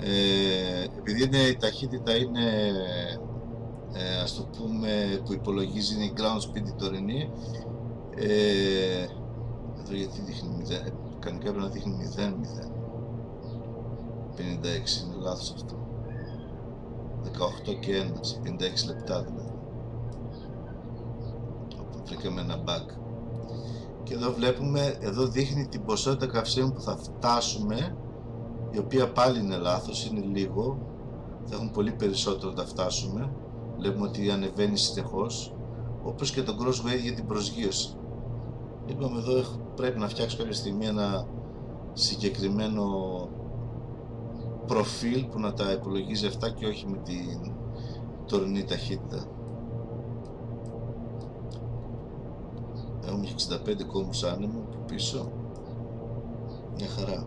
Speaker 1: ε, επειδή είναι, η ταχύτητα είναι ε, ας το πούμε που υπολογίζει είναι η ground speed η τωρινή ε, εδώ γιατί δείχνει 0 κανονικά πρέπει να δείχνει 0 0 56 είναι λάθος αυτό. 18 και 1 σε 56 λεπτά δηλαδή. Όπου βρήκαμε ένα bug. Και εδώ βλέπουμε εδώ δείχνει την ποσότητα καυσίμου που θα φτάσουμε η οποία πάλι είναι λάθος, είναι λίγο. Θα έχουν πολύ περισσότερο να φτάσουμε. Βλέπουμε ότι ανεβαίνει συνεχώς όπως και το cross weight για την προσγείωση. Είπαμε εδώ πρέπει να φτιάξω κάποια στιγμή ένα συγκεκριμένο προφίλ που να τα υπολογίζει αυτά και όχι με την τωρινή ταχύτητα. Έχουμε 65 κόμμους άνεμο πίσω. Μια χαρά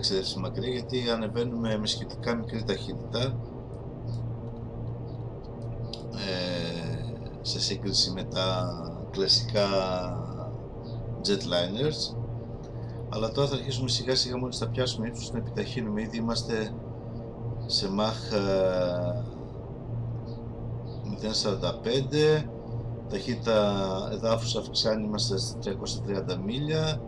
Speaker 1: ταξιδέψει μακριά γιατί ανεβαίνουμε με σχετικά μικρή ταχύτητα. Ε, σε σύγκριση με τα κλασικά jetliners. Αλλά τώρα θα αρχίσουμε σιγά σιγά μόλις θα πιάσουμε ύψος να επιταχύνουμε. Ήδη είμαστε σε Mach 0.45 ταχύτητα εδάφους αυξάνει είμαστε στα 330 μίλια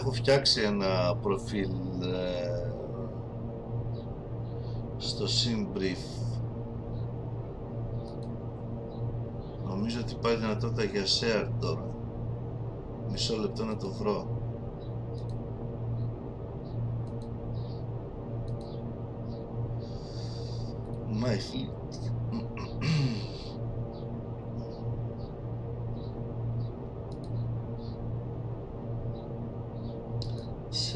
Speaker 1: έχω φτιάξει ένα προφίλ ε, στο SimBrief νομίζω ότι πάει δυνατότητα για share τώρα. Μισό λεπτό να το βρω. My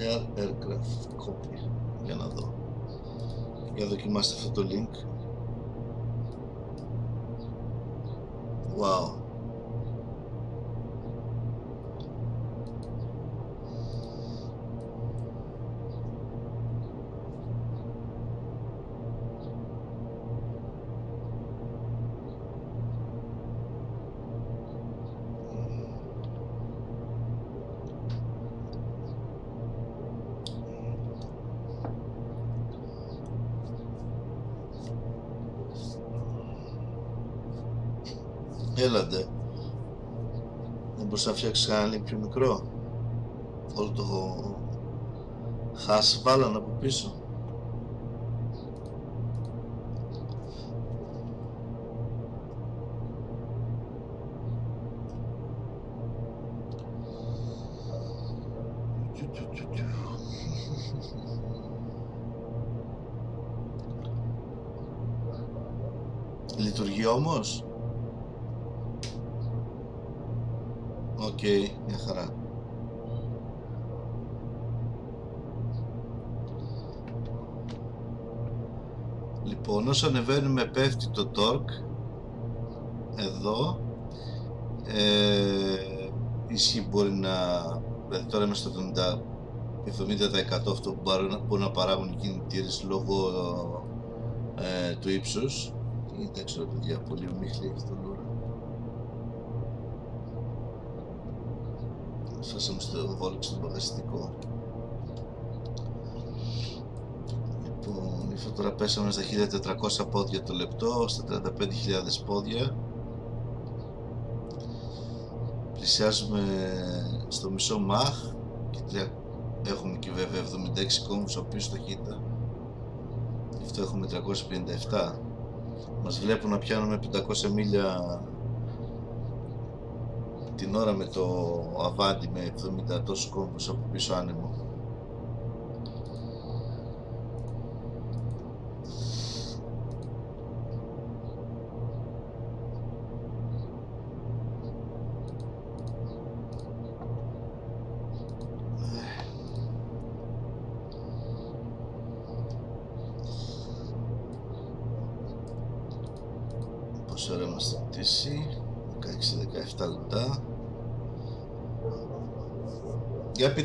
Speaker 1: share aircraft copy για να δω. Για δοκιμάστε αυτό το link. Wow μπορείς να link πιο μικρό. Όλο το χάσει βάλαν από πίσω. Λειτουργεί όμως; Μια χαρά. Λοιπόν, όσο ανεβαίνουμε πέφτει το torque. Εδώ. Ε, ισχύει μπορεί να δηλαδή τώρα είμαστε στο 70% αυτό που μπορούν να παράγουν οι κινητήρες λόγω ε, του ύψους. Ή δεν ξέρω παιδιά, πολύ ομίχλη έχει το λούρα Φτάσαμε στο βόλεξ στο μπαγαστικό Λοιπόν, τώρα πέσαμε στα 1400 πόδια το λεπτό, στα 35.000 πόδια. Πλησιάζουμε στο μισό μαχ και έχουμε και βέβαια 76 κόμβους από πίσω ταχύτητα γι' αυτό έχουμε 357 μας βλέπουν να πιάνουμε 500 μίλια την ώρα με το αβάντι με 70 τόσους κόμβους από πίσω άνεμο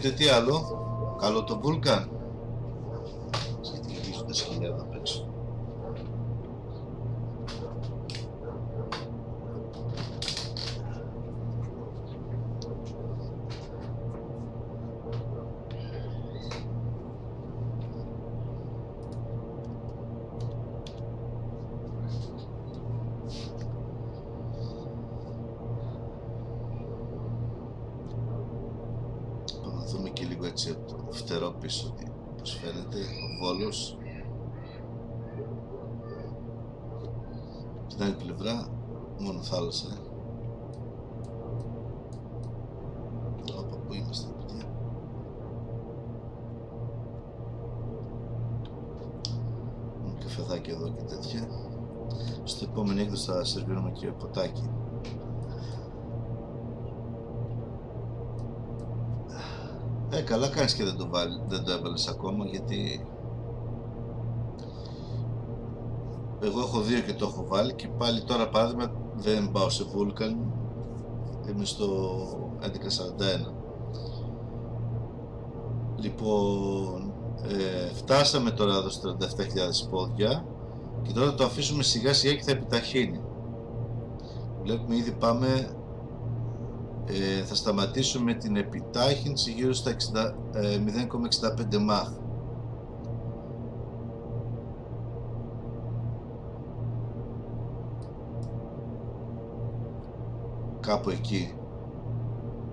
Speaker 1: Για πείτε τι άλλο; Καλό το Vulcan. Έχω βάλει και πάλι τώρα παράδειγμα δεν πάω σε Vulcan. Είμαι στο 1141 λοιπόν ε, φτάσαμε τώρα εδώ στα 37.000 πόδια και τώρα το αφήσουμε σιγά σιγά και θα επιταχύνει. Βλέπουμε ήδη πάμε ε, θα σταματήσουμε την επιτάχυνση γύρω στα 0,65 μάχ κάπου εκεί.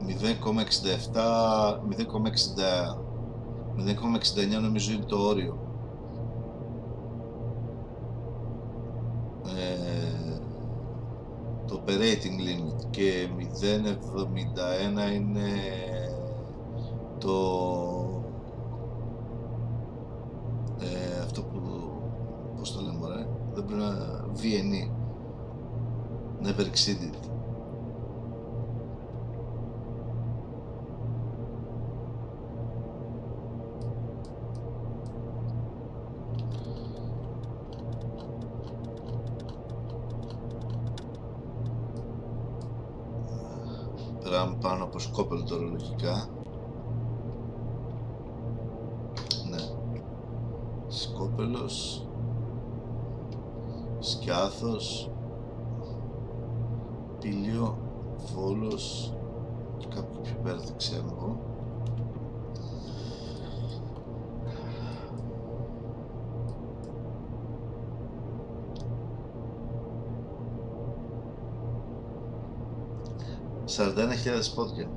Speaker 1: 0,67 0,69 νομίζω είναι το όριο. Ε, το operating limit και 0,71 είναι το ε, αυτό που πώς το λέμε ωραία δεν πρέπει να VNE never exceeded πάνω από σκόπελο τώρα λογικά. Ναι. Σκόπελος. Σκιάθος. Πήλιο βόλος. Και κάποιο πιο πέρα δεν ξέρω εγώ χιλιάδες πόδια.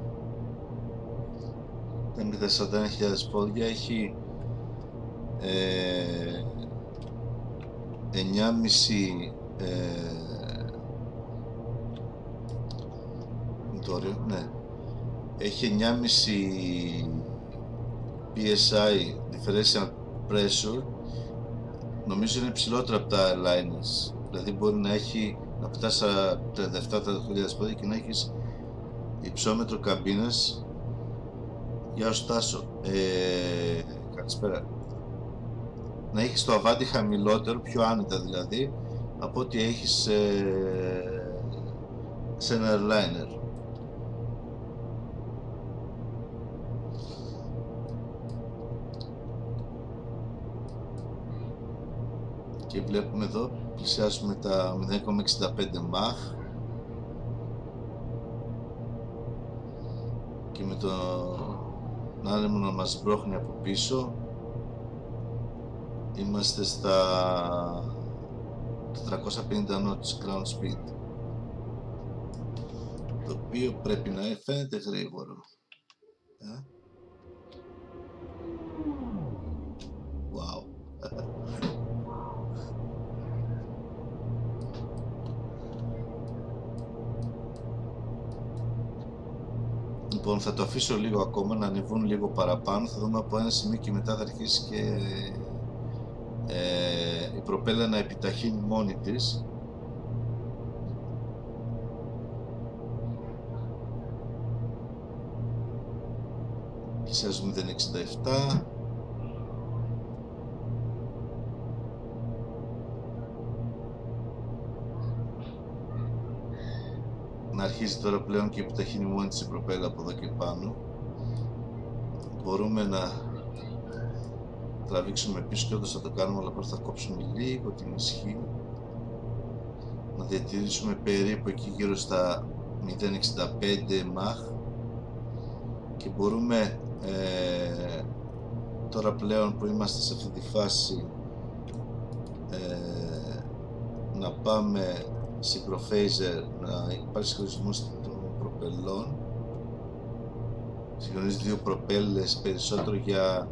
Speaker 1: Δεν είδε 41.000 πόδια, έχει ε, 9,5 ε, το όριο, ναι. Έχει 9,5 PSI Differential Pressure νομίζω είναι ψηλότερο από τα airliners δηλαδή μπορεί να έχει να πετάς στα 37-38.000 πόδια και να έχεις υψόμετρο καμπίνες Γεια σου Τάσο ε, καλησπέρα. Να έχεις το αβάντι χαμηλότερο, πιο άνετα δηλαδή από ό,τι έχεις ε, σε ένα airliner. Και βλέπουμε εδώ πλησιάζουμε τα 0,65 Mach με τον άνεμο να μας μπρόχνει από πίσω. Είμαστε στα 450 knots ground speed το οποίο πρέπει να φαίνεται γρήγορο ε; Λοιπόν, θα το αφήσω λίγο ακόμα να ανεβούν λίγο παραπάνω. Θα δούμε από ένα σημείο και μετά θα αρχίσει και ε, η προπέλα να επιταχύνει μόνη της. Πλησιάζουμε 067. Να αρχίζει τώρα πλέον και επιταχύνει μόνη της η προπέλα από εδώ και πάνω. Μπορούμε να τραβήξουμε πίσω και όντως θα το κάνουμε αλλά πρώτα θα κόψουμε λίγο την ισχύ. Να διατηρήσουμε περίπου εκεί γύρω στα 0.65 μαχ. Και μπορούμε ε, τώρα πλέον που είμαστε σε αυτή τη φάση ε, να πάμε Synchrophaser να υπάρχει συγχρονισμός των προπελών. Συγχρονίζει δύο προπέλες περισσότερο για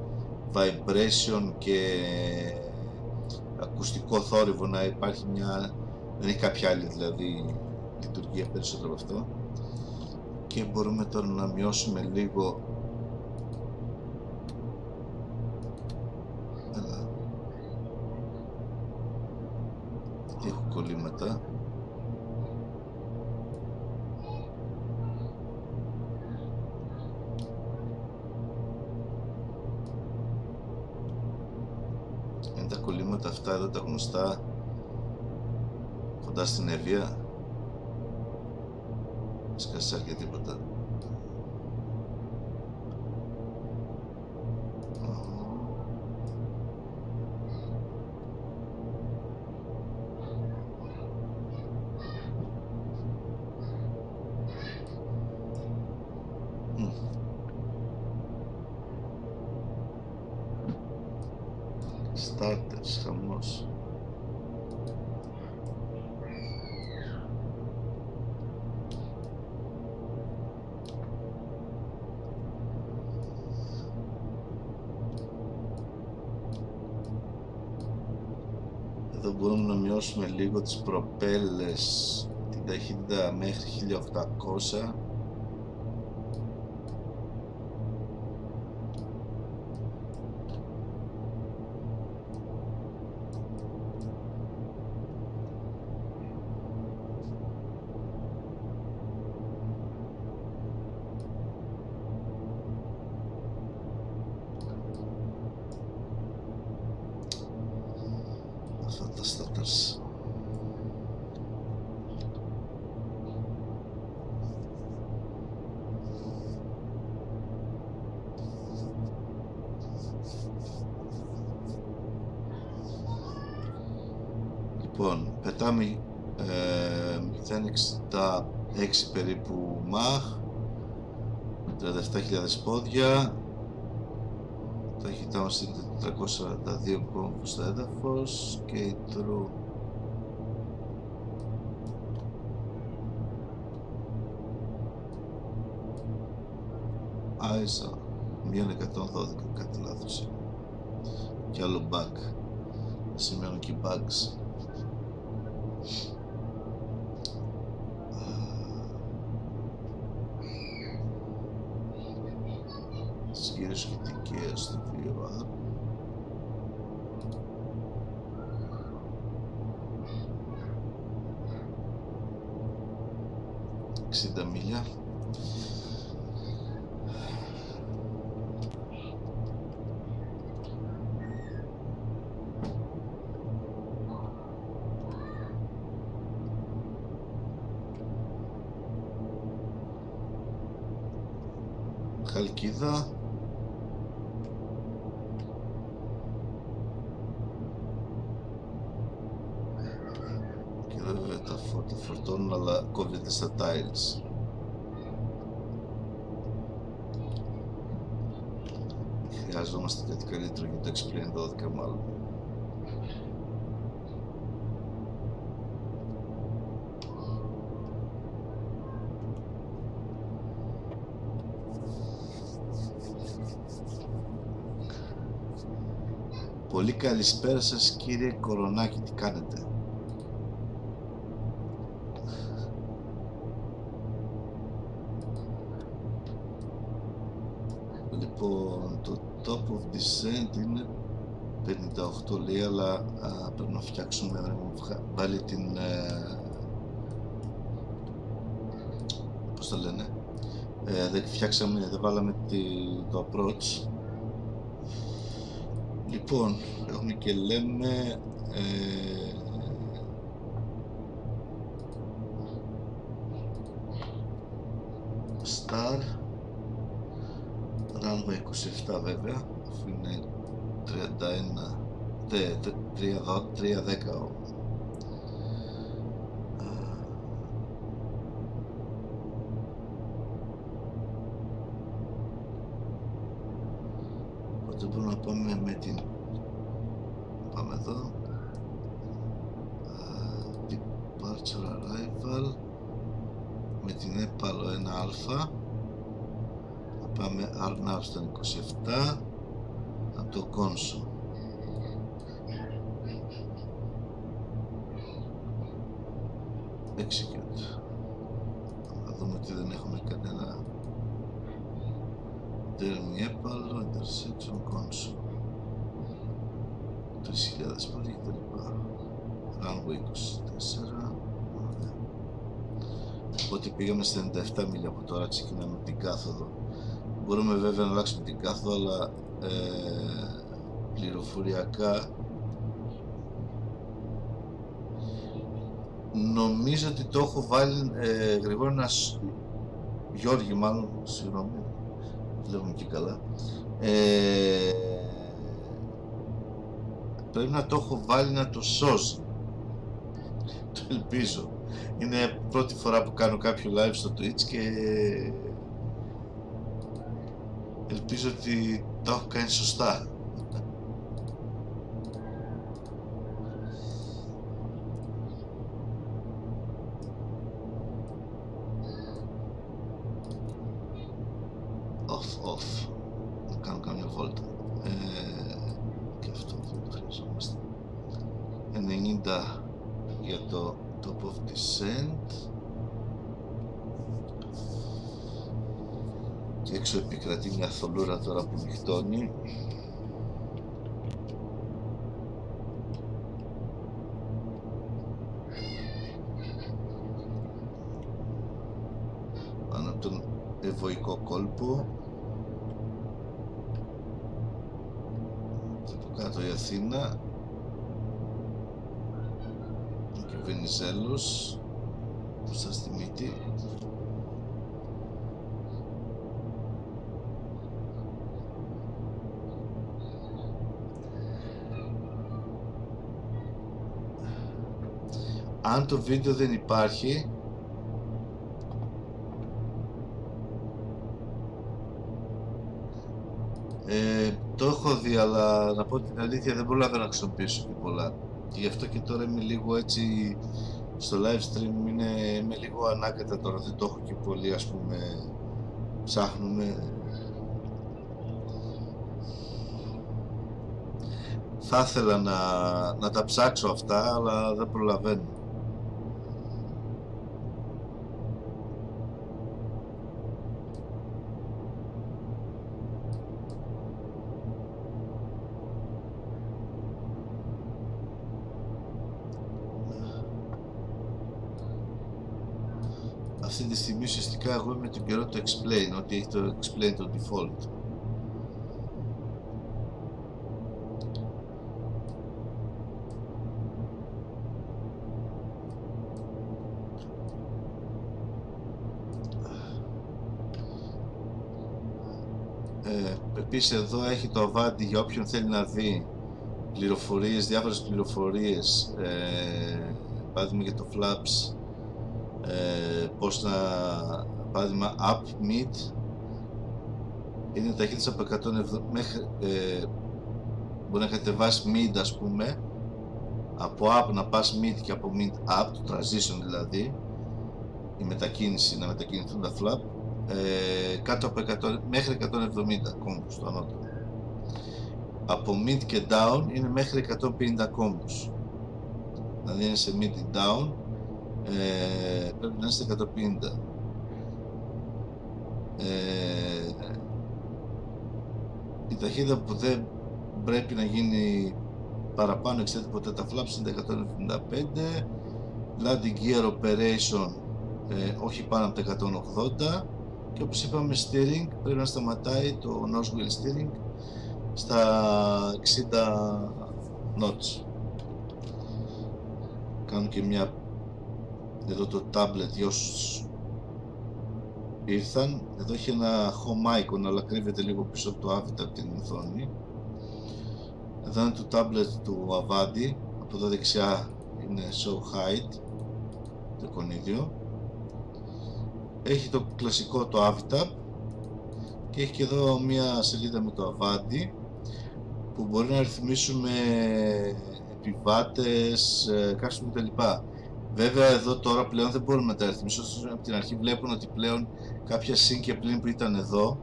Speaker 1: vibration και ακουστικό θόρυβο να υπάρχει μια δεν έχει κάποια άλλη δηλαδή λειτουργία περισσότερο από αυτό. Και μπορούμε τώρα να μειώσουμε λίγο. Έλα. έχω κολλήματα αυτά εδώ τα γνωστά κοντά στην Εύβοια. Σκασάρ και τίποτα τις προπέλες την ταχύτητα μέχρι 1800 πόδια. Ταχύτητα μας είναι 442 κόμβους στο έδαφος και η τρου Άιζα μείον 112 κάτι λάθος και άλλο bug. Σημαίνω και bugs Πολύ καλησπέρα σας κύριε Κορονάκη, τι κάνετε; Λοιπόν, το top of descent είναι 58 λέει, αλλά α, πρέπει να φτιάξουμε, να βάλει την... Ε, πώς το λένε, ε, δεν φτιάξαμε, δεν βάλαμε τη, το approach Λοιπόν, έχουμε και λέμε... Ε, star rango 27 βέβαια αφού είναι 31 3, 3, 3, 3 10 αλλάξουμε την κάθοδο, αλλά ε, πληροφοριακά. Νομίζω ότι το έχω βάλει ε, γρήγορα ένας Γιώργη μάλλον, συγγνώμη, βλέπουμε και καλά. Ε, πρέπει να το έχω βάλει να το σώζει. Το ελπίζω. Είναι πρώτη φορά που κάνω κάποιο live στο Twitch και ελπίζω ότι τα έχω κάνει σωστά. Off, off. Να κάνω καμιά βόλτα. Ε, και αυτό δεν χρειαζόμαστε. 90 για το top of descent. και έξω επικρατεί μια θολούρα τώρα που νυχτώνει πάνω από τον ευωικό κόλπο. Και από κάτω η Αθήνα. Και ο Βενιζέλος. Μπροστά στη μύτη αν το βίντεο δεν υπάρχει ε, το έχω δει αλλά να πω την αλήθεια δεν προλάβαινα να χρησιμοποιήσω και πολλά. Και γι' αυτό και τώρα είμαι λίγο έτσι στο live stream είναι, είμαι λίγο ανάκατα τώρα δεν το έχω και πολύ ας πούμε ψάχνουμε. Θα ήθελα να, να τα ψάξω αυτά αλλά δεν προλαβαίνω αυτή τη στιγμή ουσιαστικά εγώ είμαι τον καιρό το explain, ότι έχει το explain το default. Ε, επίσης εδώ έχει το αβάντι για όποιον θέλει να δει πληροφορίες, διάφορες πληροφορίες ε, παράδειγμα για το flaps ε, πώς να παράδειγμα up mid είναι ταχύτητα από 170 μέχρι ε, μπορεί να κατεβάσει mid ας πούμε από up να πας mid και από mid up το transition δηλαδή η μετακίνηση να μετακινηθούν τα flap ε, κάτω από 100, μέχρι 170 κόμπους το ανώτερο. Από mid και down είναι μέχρι 150 κόμπους δηλαδή είναι σε mid down ε, πρέπει να είναι σε 150 ε, η ταχύτητα που δεν πρέπει να γίνει παραπάνω εξαιτία ποτέ τα flaps είναι τα 175 landing gear operation ε, όχι πάνω από τα 180 και όπως είπαμε steering πρέπει να σταματάει το nose wheel steering στα 60 knots. Κάνω και μια εδώ το tablet για όσους ήρθαν εδώ έχει ένα home icon αλλά κρύβεται λίγο πίσω από το avatar την οθόνη εδώ είναι το tablet του Avandi από εδώ δεξιά είναι show height το εικονίδιο έχει το κλασικό το avatar και έχει και εδώ μια σελίδα με το Avandi που μπορεί να ρυθμίσουμε επιβάτες, ε, καύσιμο κτλ. Βέβαια εδώ τώρα πλέον δεν μπορούμε να τα ρυθμίσουμε. Από την αρχή βλέπουν ότι πλέον κάποια συν και πλήν που ήταν εδώ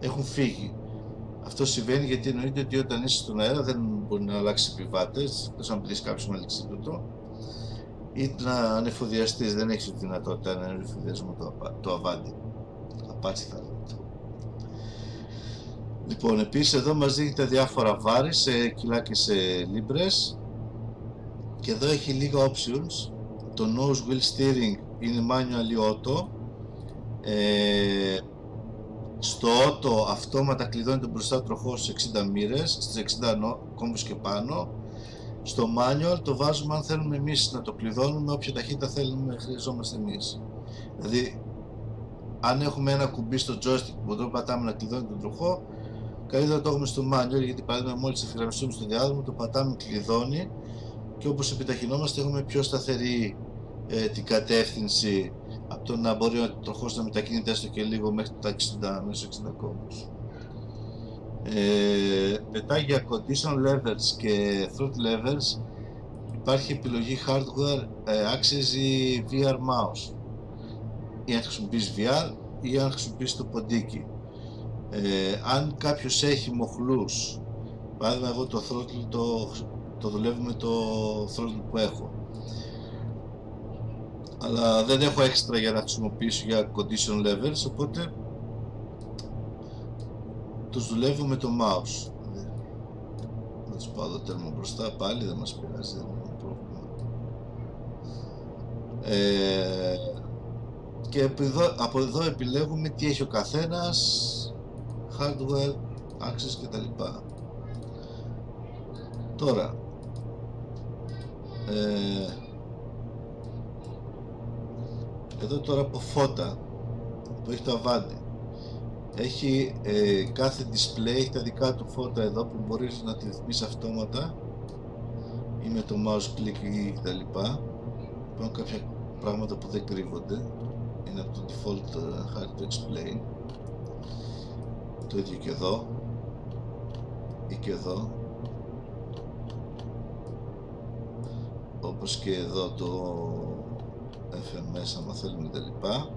Speaker 1: έχουν φύγει. Αυτό συμβαίνει γιατί εννοείται ότι όταν είσαι στον αέρα δεν μπορεί να αλλάξει επιβάτες, εκτό αν πεις κάποιος με αλεξίπτωτο, ή να ανεφοδιαστείς. Δεν έχεις τη δυνατότητα να ανεφοδιασμό το, το αβάντι. Απάτσι θα λέτε. Λοιπόν, επίσης εδώ μας δείχνει τα διάφορα βάρη σε κιλά και σε λίμπρες και εδώ έχει λίγα options το nose wheel steering είναι manual auto ε, στο auto αυτόματα κλειδώνει τον μπροστά τροχό στις 60 μοίρες στις 60 κόμβους και πάνω. Στο manual το βάζουμε αν θέλουμε εμείς να το κλειδώνουμε όποια ταχύτητα θέλουμε χρειαζόμαστε εμείς. Δηλαδή αν έχουμε ένα κουμπί στο joystick που μπορούμε να πατάμε να κλειδώνει τον τροχό καλύτερα το έχουμε στο manual γιατί παράδειγμα μόλις ευθυγραμμιστούμε στο διάδρομο το πατάμε κλειδώνει και όπως επιταχυνόμαστε έχουμε πιο σταθερή ε, την κατεύθυνση από το να μπορεί ο τροχός να μετακινείται έστω και λίγο μέχρι τα 60, μέσα 60 κόμμους. Ε, μετά για condition levers και throat levers υπάρχει επιλογή hardware ε, άξιζε VR mouse ή αν χρησιμοποιείς VR ή αν χρησιμοποιείς το ποντίκι. Ε, αν κάποιος έχει μοχλούς, παράδειγμα εγώ το throttle το το δουλεύω με το throttle που έχω αλλά δεν έχω έξτρα για να χρησιμοποιήσω για condition levels οπότε τους δουλεύω με το mouse. Θα τους πάω το τέρμα μπροστά πάλι δεν μας πειράζει δεν είναι πρόβλημα. Ε, και από εδώ επιλέγουμε τι έχει ο καθένας hardware, access κτλ. Τώρα ε, εδώ τώρα από φώτα που έχει το αβάντι έχει ε, κάθε display έχει τα δικά του φώτα εδώ που μπορείς να τη ρυθμίσεις αυτόματα ή με το mouse click ή τα λοιπά. Υπάρχουν κάποια πράγματα που δεν κρύβονται. Είναι από το default uh, hard to explain. Το ίδιο και εδώ ή και εδώ. Όπως και εδώ το FMS άμα θέλουμε τα λοιπά.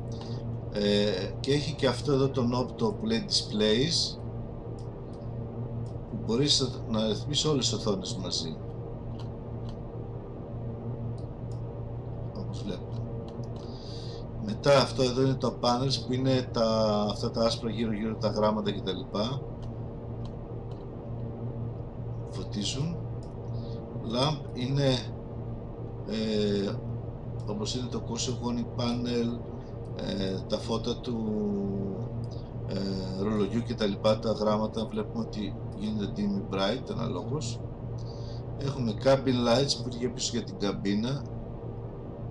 Speaker 1: Ε, και έχει και αυτό εδώ το knob το που λέει displays που μπορείς να ρυθμίσεις όλες τις οθόνες μαζί. Όπως βλέπετε μετά αυτό εδώ είναι το panels που είναι τα, αυτά τα άσπρα γύρω γύρω τα γράμματα κτλ φωτίζουν. Lamp είναι ε, όπως είναι το Cosegonic Panel ε, τα φώτα του ε, ρολογιού και τα λοιπά τα γράμματα βλέπουμε ότι γίνεται dim bright αναλόγως. Έχουμε cabin lights που είναι πίσω για την καμπίνα.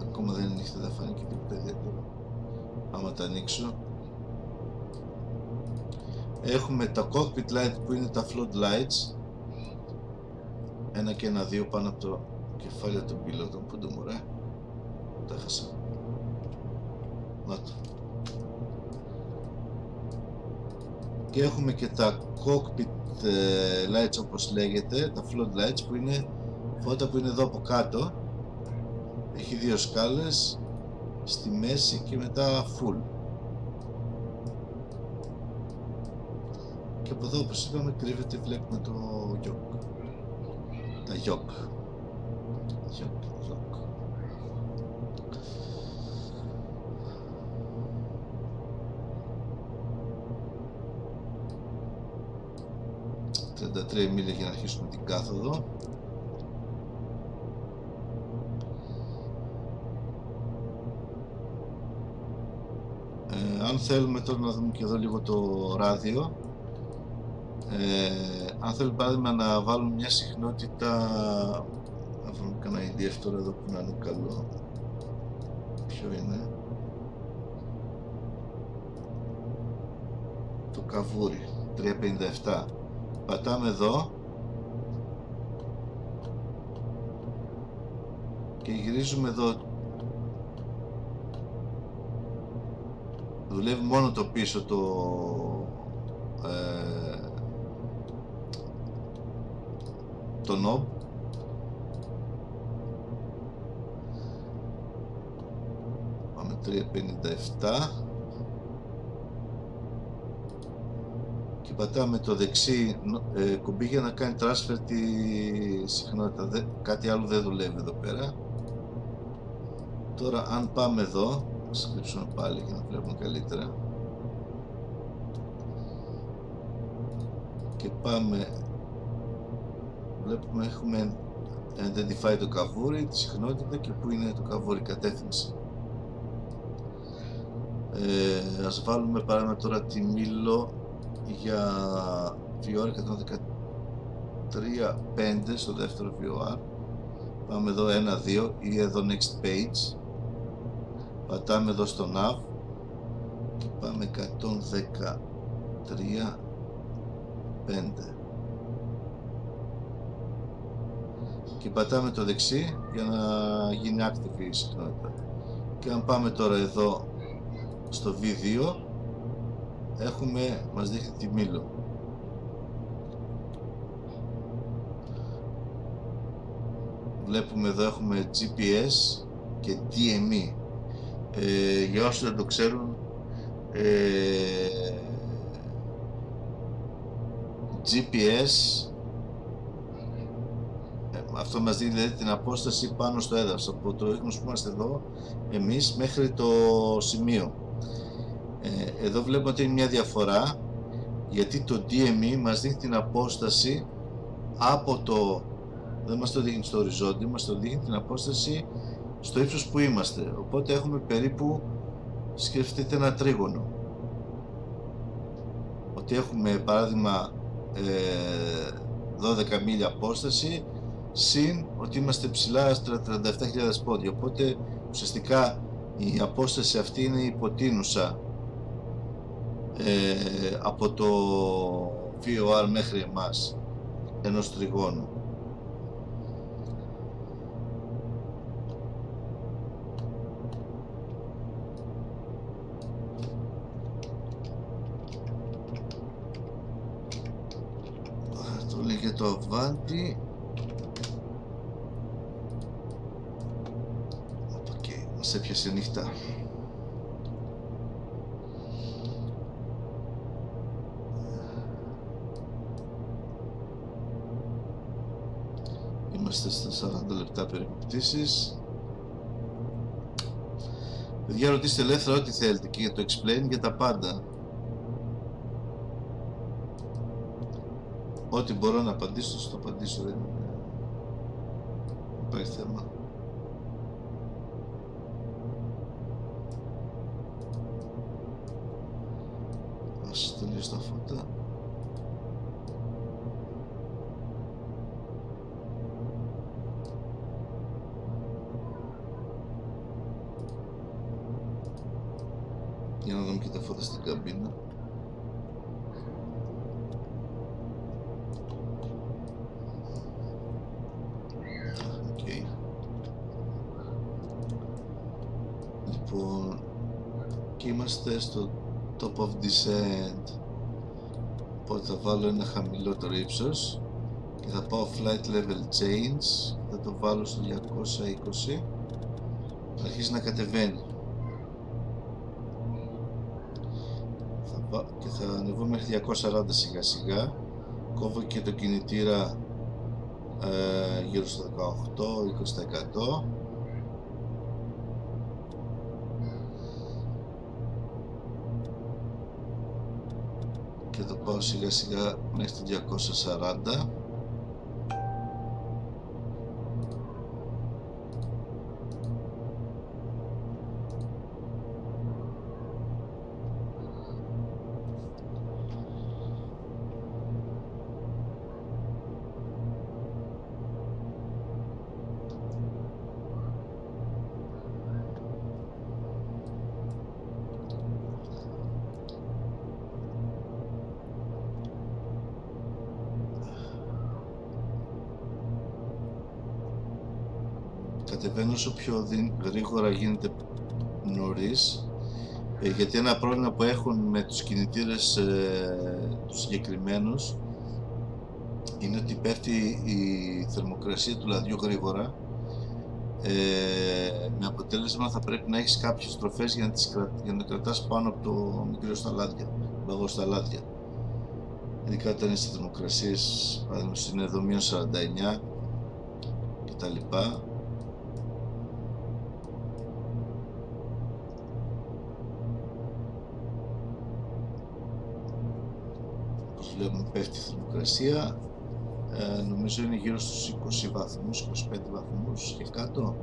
Speaker 1: Ακόμα δεν είναι νύχτα θα φάνει και τίποτα ιδιαίτερο άμα τα ανοίξω. Έχουμε τα cockpit light που είναι τα flood lights. Ένα και ένα δύο πάνω από το κεφάλι των πιλότων. Που το μωρέ; Τα έχασα. Να το. Και έχουμε και τα cockpit ε, lights όπως λέγεται τα flood lights που είναι φώτα που είναι εδώ από κάτω. Έχει δύο σκάλες στη μέση και μετά full. Και από εδώ όπως είπαμε κρύβεται βλέπουμε το yoke τα yoke yoke yoke 33 μίλια για να αρχίσουμε την κάθοδο. Ε, αν θέλουμε τώρα να δούμε και εδώ λίγο το ράδιο ε, αν θέλουμε παράδειγμα να βάλουμε μια συχνότητα να βρούμε κανένα EDF τώρα εδώ που να είναι καλό. Ποιο είναι; Το καβούρι 357 πατάμε εδώ. Και γυρίζουμε εδώ. Δουλεύει μόνο το πίσω το ε, το knob. Πάμε 357 πατάμε το δεξί ε, κουμπί για να κάνει transfer τη συχνότητα. κάτι άλλο δεν δουλεύει εδώ πέρα. Τώρα αν πάμε εδώ, ας κρύψουμε πάλι για να βλέπουμε καλύτερα. Και πάμε, βλέπουμε έχουμε identify το καβούρι, τη συχνότητα και που είναι το καβούρι κατεύθυνση. Ε, ας βάλουμε παράδειγμα τώρα τη Μήλο για VR 113.5 στο δεύτερο VR πάμε εδώ 1-2 ή εδώ next page. Πατάμε εδώ στο nav. Και πάμε 113.5 και πατάμε το δεξί για να γίνει active η συχνότητα. Και αν πάμε τώρα εδώ στο V2 έχουμε, μας δείχνει τη Μήλο. Βλέπουμε εδώ έχουμε GPS και DME. Ε, για όσους δεν το ξέρουν, ε, GPS ε, αυτό μας δίνει δηλαδή, την απόσταση πάνω στο έδαφος από το ίχνος που είμαστε εδώ εμείς μέχρι το σημείο ε, εδώ βλέπουμε ότι είναι μια διαφορά γιατί το DME μας δείχνει την απόσταση από το δεν μας το δείχνει στο οριζόντιο, μας το δείχνει την απόσταση στο ύψος που είμαστε. Οπότε έχουμε περίπου σκεφτείτε ένα τρίγωνο. Ότι έχουμε παράδειγμα ε, 12 μίλια απόσταση συν ότι είμαστε ψηλά στα 37.000 πόδια. Οπότε ουσιαστικά η απόσταση αυτή είναι υποτείνουσα ε, από το VOR μέχρι εμάς ενός τριγώνου. Το λέει και το Avanti Okay, μας έπιασε νύχτα. είμαστε στα 40 λεπτά περίπου πτήσης. Παιδιά ρωτήστε ελεύθερα ό,τι θέλετε και για το explain για τα πάντα. Ό,τι μπορώ να απαντήσω, στο απαντήσω δεν υπάρχει θέμα. Ας τελειώσω τα φώτα. Τα φώτα στην καμπίνα. Λοιπόν, και είμαστε στο top of descent. Οπότε θα βάλω ένα χαμηλότερο ύψος και θα πάω flight level change θα το βάλω στο 220 θα αρχίσει να κατεβαίνει και θα ανεβώ μέχρι 240 σιγά σιγά. Κόβω και το κινητήρα ε, γύρω στο 18-20% και το πάω σιγά σιγά μέχρι το 240 πιο γρήγορα γίνεται νωρίς ε, γιατί ένα πρόβλημα που έχουν με τους κινητήρες ε, τους συγκεκριμένους είναι ότι πέφτει η θερμοκρασία του λαδιού γρήγορα ε, με αποτέλεσμα θα πρέπει να έχεις κάποιες στροφές για να, τις για να κρατάς πάνω από το μικρό στα λάδια, μπαγό στα λάδια. Ειδικά όταν είναι στις θερμοκρασίες, παραδείγματος είναι εδώ 49 κτλ. Βλέπουμε πέφτει η θερμοκρασία. Ε, νομίζω είναι γύρω στους 20 βαθμούς, 25 βαθμούς και κάτω.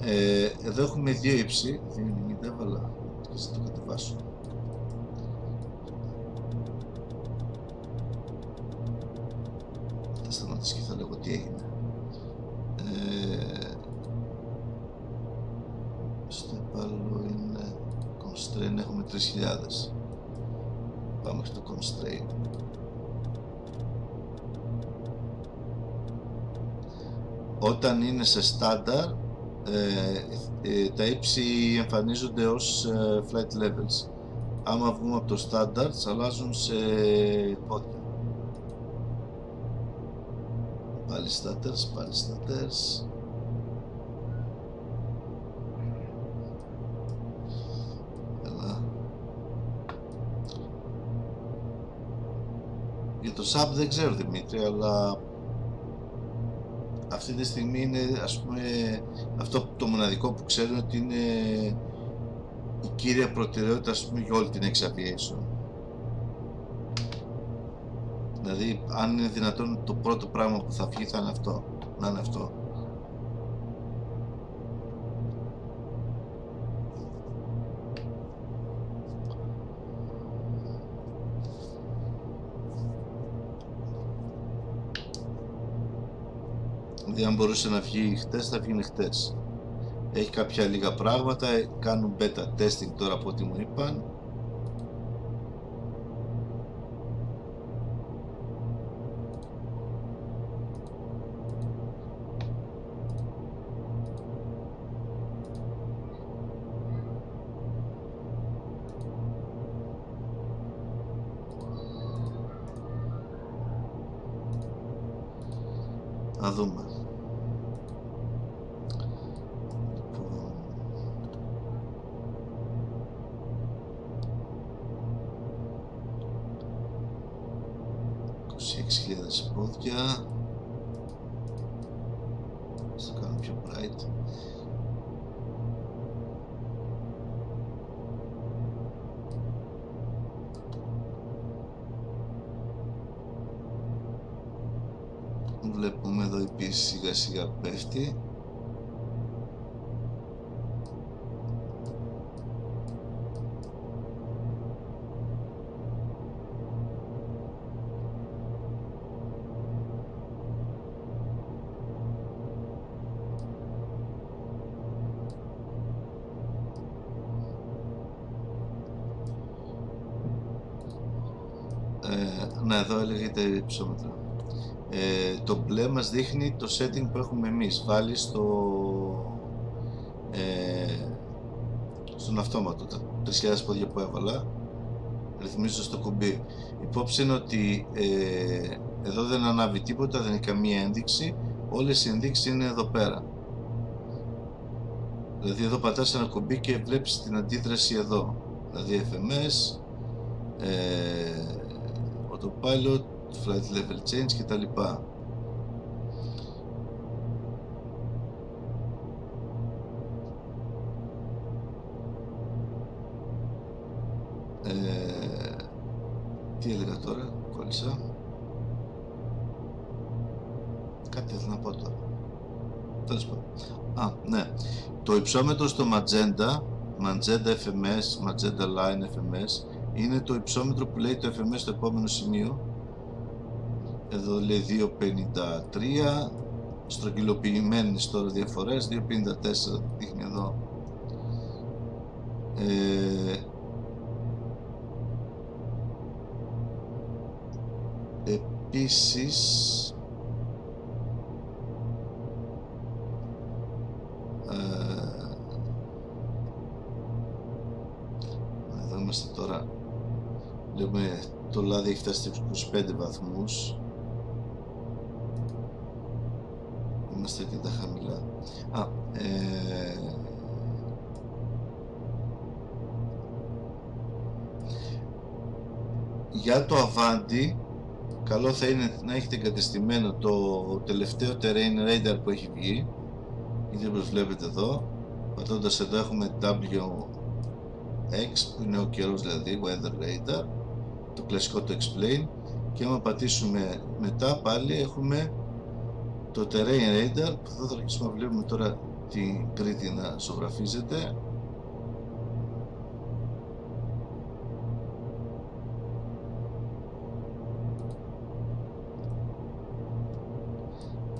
Speaker 1: Ε, εδώ έχουμε δύο ύψη 2,90 έβαλα και θα το κατεβάσω. Θα σταματήσω και θα λέγω τι έγινε. Ε, στο επάλληλο είναι constraint έχουμε 3.000 πάμε στο constraint όταν είναι σε στάνταρ ε, ε, τα ύψη εμφανίζονται ως ε, flight levels. Άμα βγούμε από το στάνταρ αλλάζουν σε πόδια. Πάλι starters, πάλι starters Για το SAP δεν ξέρω Δημήτρη, αλλά αυτή τη στιγμή είναι ας πούμε αυτό το μοναδικό που ξέρω ότι είναι η κύρια προτεραιότητα ας πούμε για όλη την exaviation. Δηλαδή αν είναι δυνατόν το πρώτο πράγμα που θα βγει θα είναι αυτό, να είναι αυτό. Δηλαδή αν μπορούσε να βγει χτες θα βγει χτες. Έχει κάποια λίγα πράγματα, κάνουν beta testing τώρα από ό,τι μου είπαν. Να δούμε. 6.000 πόδια θα το κάνω πιο bright. Βλέπουμε εδώ η πίεση σιγά σιγά πέφτει εδώ έλεγε τα υψόμετρα. Ε, το μπλε μας δείχνει το setting που έχουμε εμείς. Βάλει στο, ε, στον αυτόματο τα 3.000 πόδια που έβαλα ρυθμίζω στο κουμπί. Υπόψη είναι ότι ε, εδώ δεν ανάβει τίποτα, δεν έχει καμία ένδειξη. Όλες οι ενδείξεις είναι εδώ πέρα. Δηλαδή εδώ πατάς ένα κουμπί και βλέπεις την αντίδραση εδώ. Δηλαδή FMS, ε, Autopilot, Flight Level Change κτλ. Ε, τι έλεγα τώρα, κόλλησα. Κάτι ήθελα να πω τώρα. Τέλος πάντων. Α, ναι. Το υψόμετρο στο Magenta, Magenta FMS, Magenta Line FMS, είναι το υψόμετρο που λέει το FMS στο επόμενο σημείο. Εδώ λέει 2.53, στρογγυλοποιημένες τώρα διαφορές, 2.54 δείχνει εδώ. Ε, επίσης είμαστε τώρα λέμε το λάδι έχει φτάσει στους 25 βαθμούς είμαστε αρκετά χαμηλά. Α, ε... για το Avanti καλό θα είναι να έχετε εγκατεστημένο το τελευταίο terrain radar που έχει βγει. Είτε όπως βλέπετε εδώ. Πατώντας εδώ έχουμε W X που είναι ο καιρός δηλαδή Weather Radar το κλασικό το Explain. Και άμα πατήσουμε μετά πάλι έχουμε το Terrain Radar που θα αρχίσουμε να βλέπουμε τώρα την Κρήτη να ζωγραφίζεται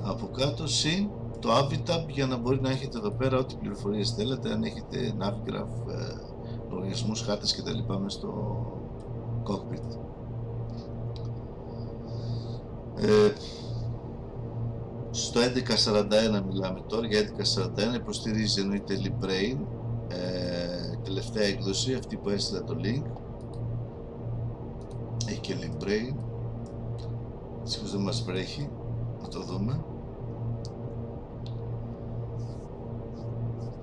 Speaker 1: από κάτω συν το Avitab για να μπορεί να έχετε εδώ πέρα ό,τι πληροφορίες θέλετε αν έχετε Navigraph ε, λογαριασμούς, χάρτες και τα λοιπά μέσα στο cockpit. Ε, στο 1141 μιλάμε τώρα, για 1141 υποστηρίζει εννοείται Librain, ε, τελευταία έκδοση, αυτή που έστειλα το link. Έχει και Librain, δυστυχώς δεν μας βρέχει, να το δούμε.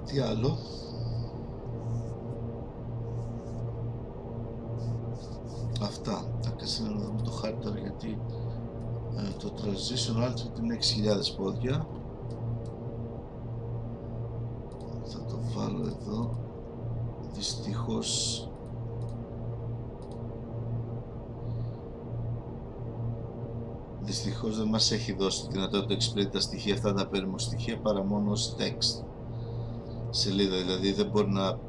Speaker 1: Τι άλλο, Αυτά. Θα κάτσουμε να δούμε το χάρτη τώρα γιατί ε, το transition altitude είναι 6.000 πόδια. Θα το βάλω εδώ. Δυστυχώς Δυστυχώς δεν μας έχει δώσει τη δυνατότητα εξυπηρετεί τα στοιχεία αυτά τα παίρνουμε στοιχεία παρά μόνο ως text σελίδα δηλαδή δεν μπορεί να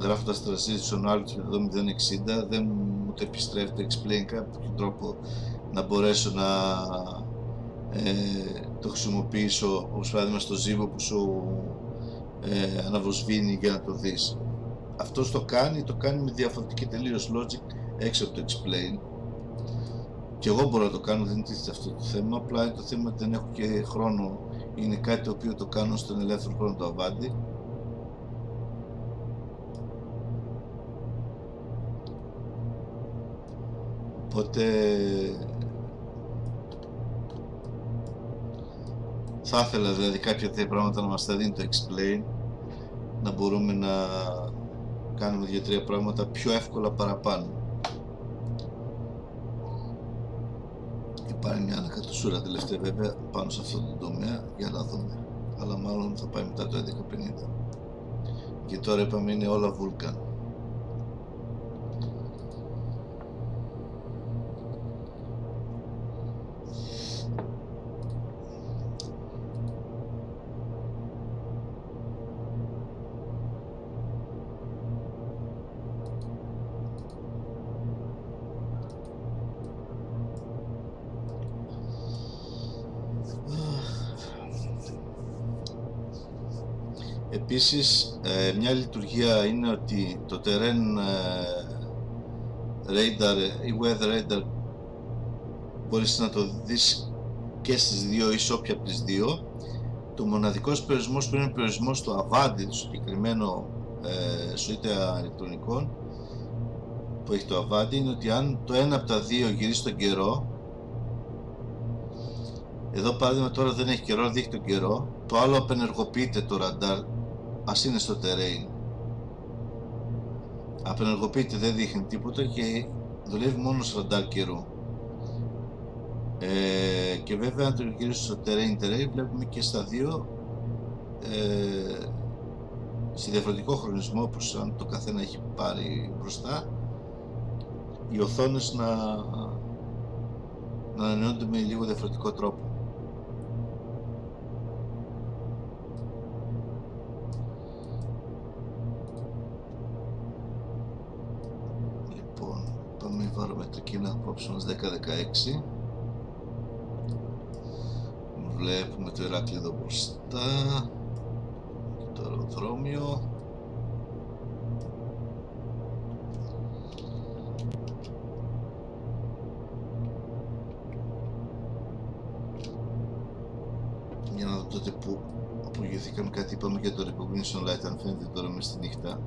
Speaker 1: γράφοντας transition altitude εδώ 060 δεν μου το επιστρέφει το explain κάποιο τρόπο να μπορέσω να ε, το χρησιμοποιήσω όπως παράδειγμα στο ζύβο που σου ε, αναβοσβήνει για να το δεις. Αυτός το κάνει, το κάνει με διαφορετική τελείως logic έξω από το explain. Και εγώ μπορώ να το κάνω, δεν τίθεται αυτό το θέμα απλά είναι το θέμα ότι δεν έχω και χρόνο. Είναι κάτι το οποίο το κάνω στον ελεύθερο χρόνο του Avanti Οπότε θα ήθελα δηλαδή κάποια τέτοια πράγματα να μας τα δίνει το explain να μπορούμε να κάνουμε δύο-τρία πράγματα πιο εύκολα παραπάνω. Υπάρχει μια ανακατοσούρα τελευταία βέβαια πάνω σε αυτό το τομέα για να δούμε. Αλλά μάλλον θα πάει μετά το 1150. Και τώρα είπαμε είναι όλα Vulkan. Επίσης, ε, μια λειτουργία είναι ότι το terrain radar ή weather radar μπορείς να το δεις και στις δύο ή σε όποια από τις δύο το μοναδικός περιορισμός που είναι ο περιορισμός του Avanti το συγκεκριμένο ε, σουίτερα ηλεκτρονικών που έχει το Avanti είναι ότι αν το ένα από τα δύο γυρίσει τον καιρό εδώ παράδειγμα τώρα δεν έχει καιρό, δείχνει τον καιρό το άλλο απενεργοποιείται το ραντάρ ας είναι στο terrain. Απενεργοποιείται δεν δείχνει τίποτα και δουλεύει μόνο στο ραντάρ καιρού ε, και βέβαια αν το γυρίσουμε στο terrain terrain βλέπουμε και στα δύο ε, σε διαφορετικό χρονισμό όπως αν το καθένα έχει πάρει μπροστά οι οθόνες να, να ανανεώνται με λίγο διαφορετικό τρόπο. Λοιπόν, πάμε βάλουμε το κίνα απόψε μας 10-16 βλέπουμε το Ηράκλειο εδώ μπροστά. Το αεροδρόμιο. Για να δω τότε που απογειωθήκαμε κάτι είπαμε για το Recognition Light αν φαίνεται τώρα μες στη νύχτα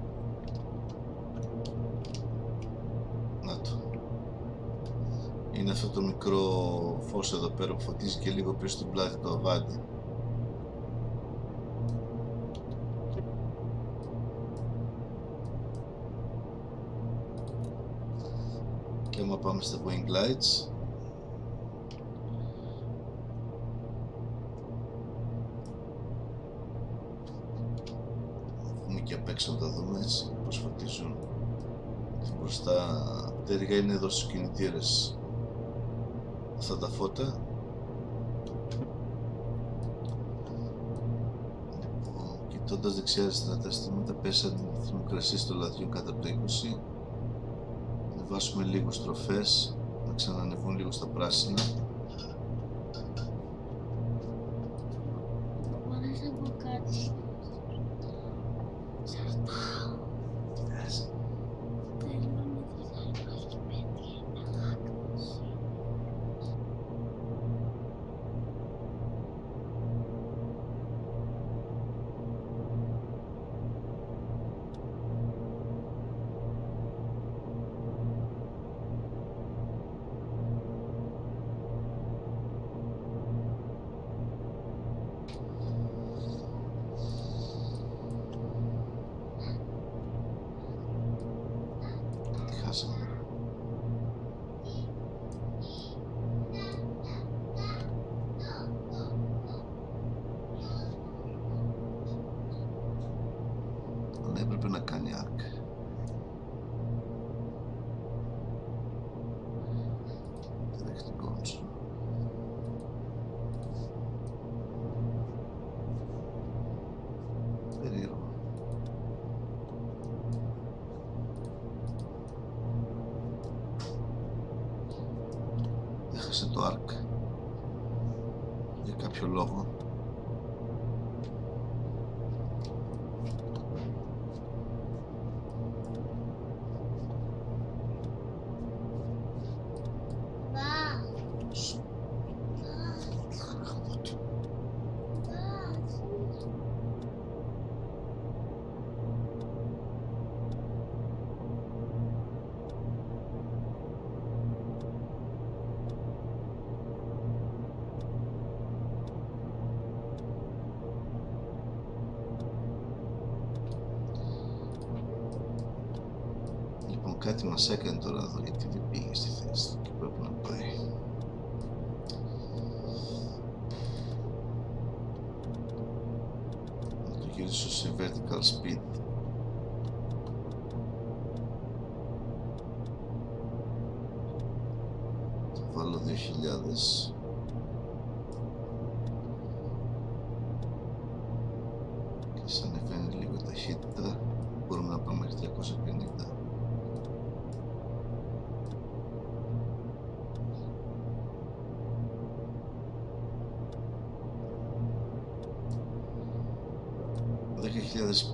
Speaker 1: να το είναι αυτό το μικρό φως εδώ πέρα που φωτίζει και λίγο πίσω στην πλάτη του αβάντι. Πάμε στα wing lights. Έχουμε και απ' έξω να τα δούμε έτσι πως φωτίζουν. Μπροστά τέρια είναι εδώ στους κινητήρες αυτά τα φώτα. Λοιπόν, κοιτώντας δεξιάς αριστερά τα αισθήματα πέσαν η θερμοκρασία στο λαδιό κάτω από το 20 βάσουμε λίγο στροφές να ξανανεβούν λίγο στα πράσινα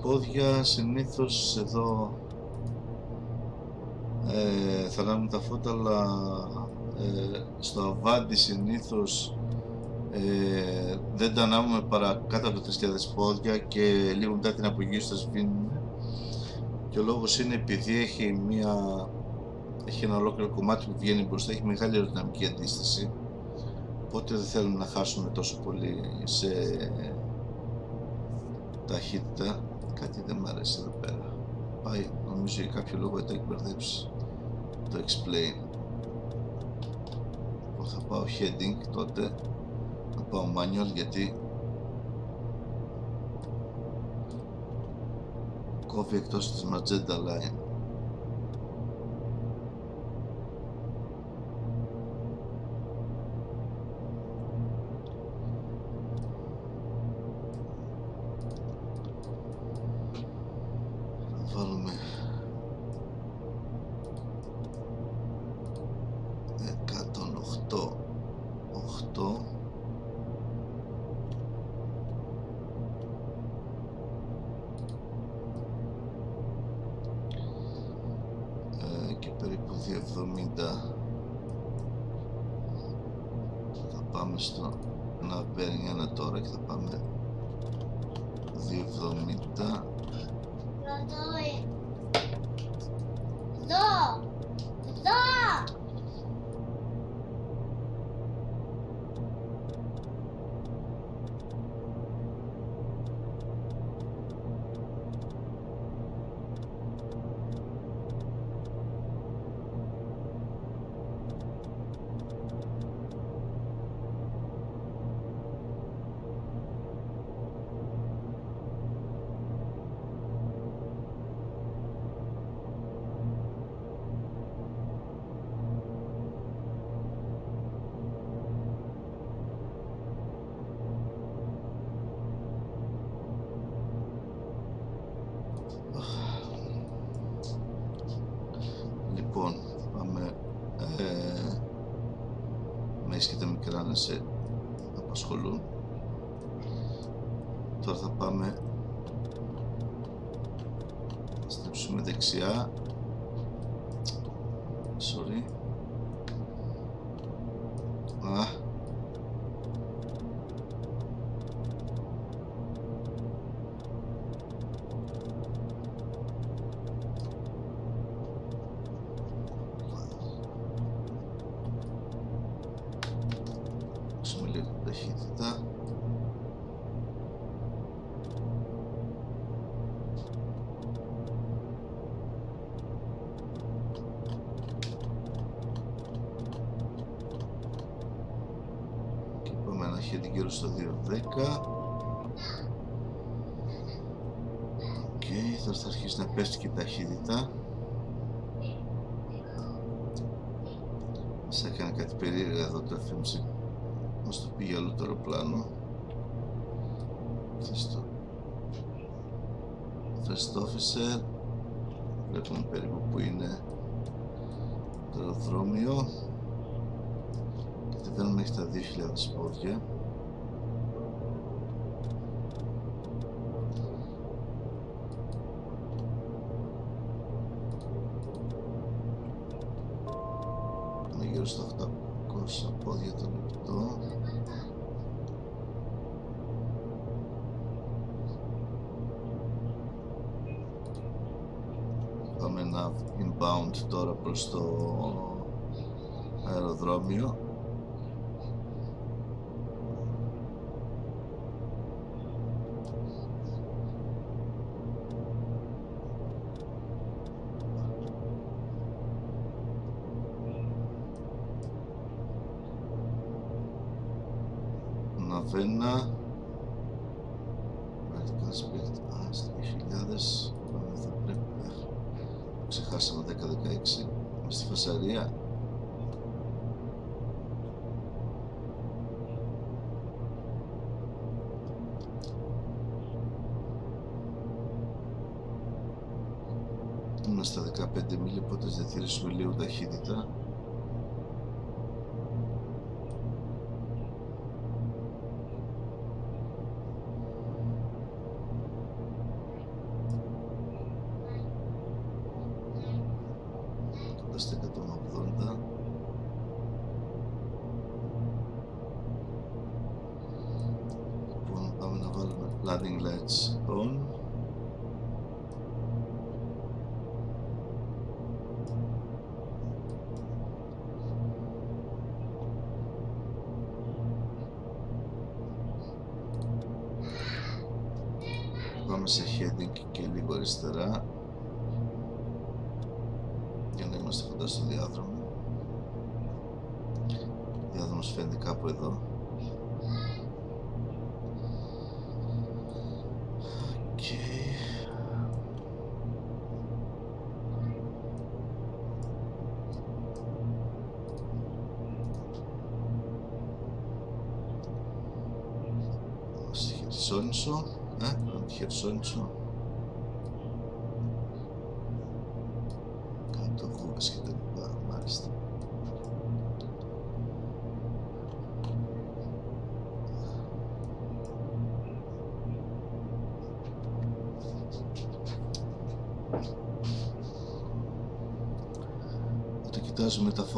Speaker 1: πόδια συνήθως εδώ ε, θα ανάβουμε τα φώτα αλλά ε, στο αβάντι συνήθως ε, δεν τα ανάβουμε παρά κάτω από 3.000 πόδια και λίγο μετά την απογείωση τα σβήνουμε. Και ο λόγος είναι επειδή έχει, μια, έχει ένα ολόκληρο κομμάτι που βγαίνει μπροστά, έχει μεγάλη αεροδυναμική αντίσταση. Οπότε δεν θέλουμε να χάσουμε τόσο πολύ σε ταχύτητα κάτι δεν μου αρέσει εδώ πέρα. Πάει νομίζω για κάποιο λόγο το έχει μπερδέψει το explain. Λοιπόν, θα πάω heading τότε. Θα πάω manual γιατί κόβει εκτός της magenta line First Officer Βλέπουμε περίπου που είναι το αεροδρόμιο. Κατεβαίνουμε μέχρι τα 2.000 πόδια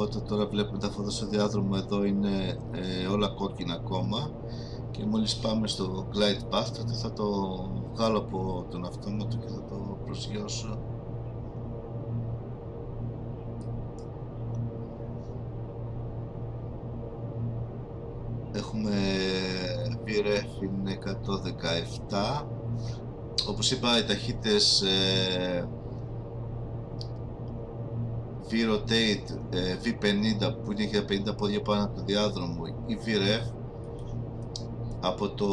Speaker 1: φώτα, τώρα βλέπουμε τα φώτα στο διάδρομο. Εδώ είναι ε, όλα κόκκινα ακόμα. Και μόλις πάμε στο glide path τότε θα το βγάλω από τον αυτόματο και θα το προσγειώσω. Έχουμε VRF είναι 117 όπως είπα οι ταχύτητες ε, V-Rotate ε, V50 που είναι για 50 πόδια πάνω από το διάδρομο ή VRF από το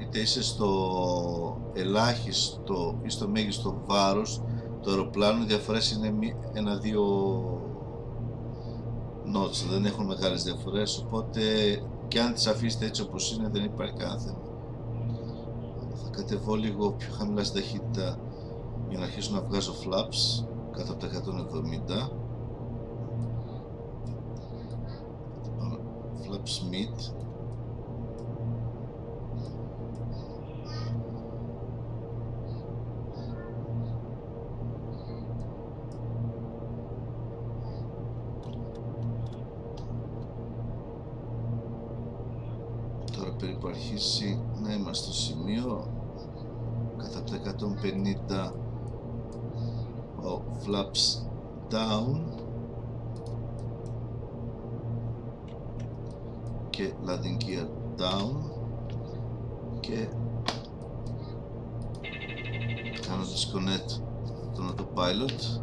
Speaker 1: είτε είσαι στο ελάχιστο ή στο μέγιστο βάρος του αεροπλάνου οι διαφορές είναι ένα-δύο knots, δεν έχουν μεγάλες διαφορές οπότε και αν τις αφήσετε έτσι όπως είναι δεν υπάρχει κανένα θέμα. Θα κατεβώ λίγο πιο χαμηλά στην ταχύτητα για να αρχίσω να βγάζω flaps κάτω από τα 170 flaps mid τώρα περίπου αρχίσει flaps down. Και landing gear down. Και κάνω disconnect τον autopilot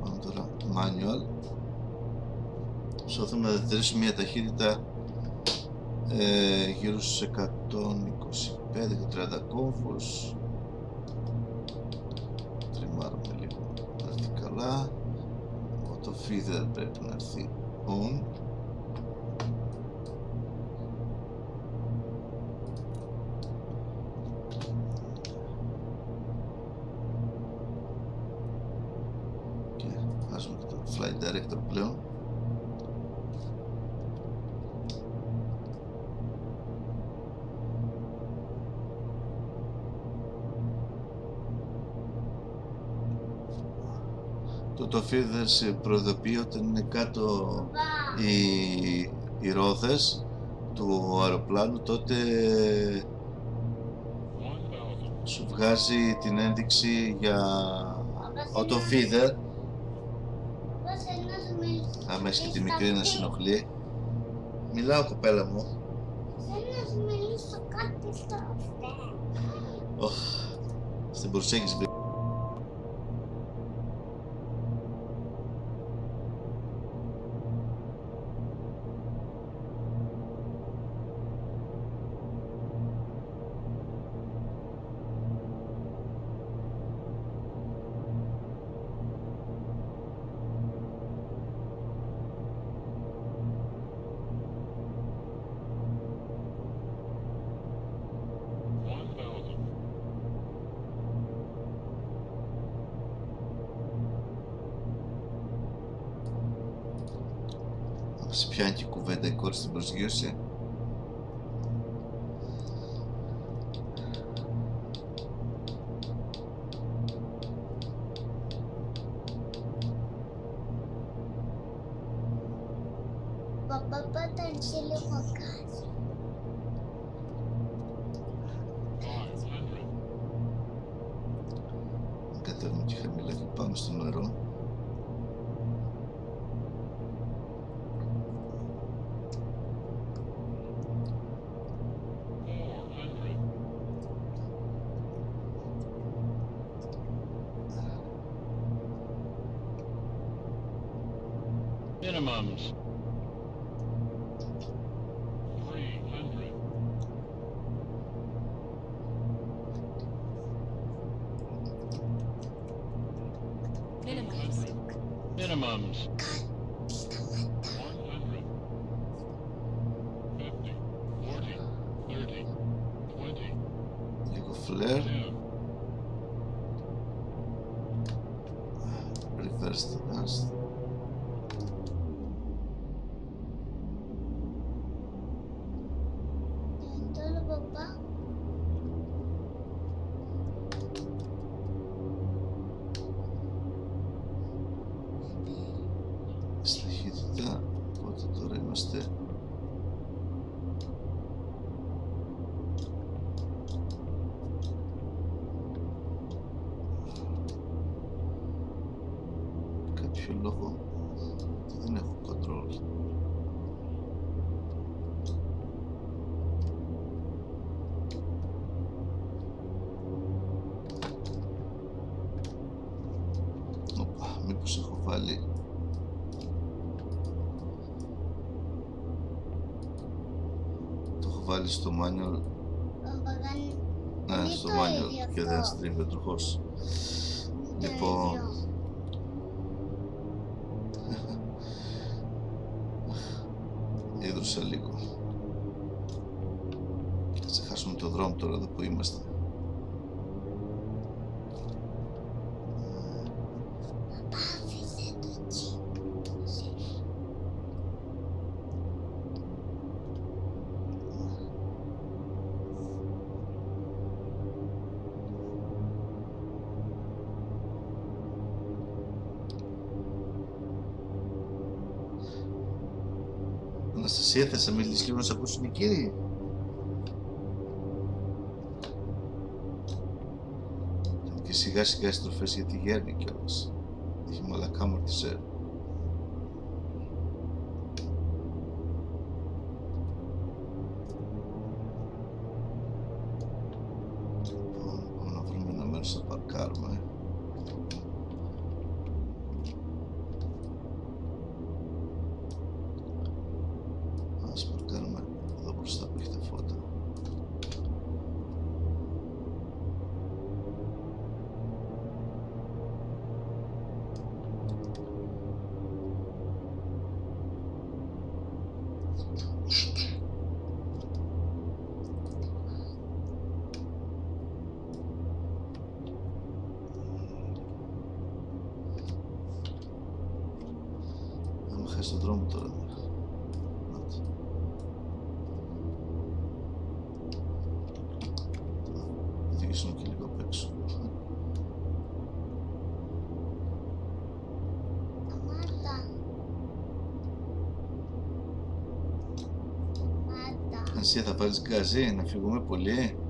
Speaker 1: πάμε τώρα manual. Προσπαθούμε να διατηρήσουμε μια ταχύτητα ε, γύρω στους 125 και 30 κόμβους να έρθει καλά το feeder πρέπει να έρθει το, το feeder σε προειδοποιεί όταν είναι κάτω οι, οι ρόδες του αεροπλάνου τότε σου βγάζει την ένδειξη για auto feeder αμέσως και τη μικρή να συνοχλεί. Μιλάω κοπέλα μου.
Speaker 2: Θέλω να σου μιλήσω κάτι στο αυτό.
Speaker 1: Οχ, στην προσέγγιση научишься.
Speaker 3: Minimums.
Speaker 2: Minimums.
Speaker 3: course. Σύνθεσαμε εμείς
Speaker 1: λίγο να σε ακούσουν οι κύριοι. Και σιγά σιγά οι στροφές γιατί γέρνει κιόλας. Έχει μαλακά μορτιζέρ. να φύγουμε πολύ.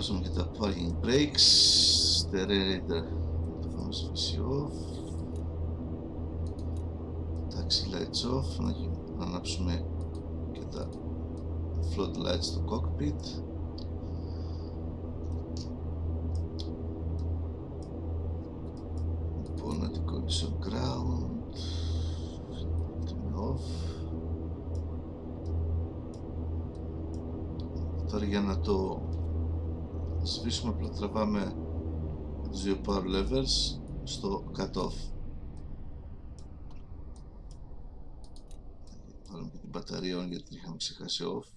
Speaker 1: βάζουμε και τα parking brakes the radar το θα σβήσει off taxi lights off να ανάψουμε και τα floodlights στο cockpit τραβάμε τους δύο power levers στο cutoff. Βάλουμε και την μπαταρία on γιατί την είχαμε ξεχάσει off.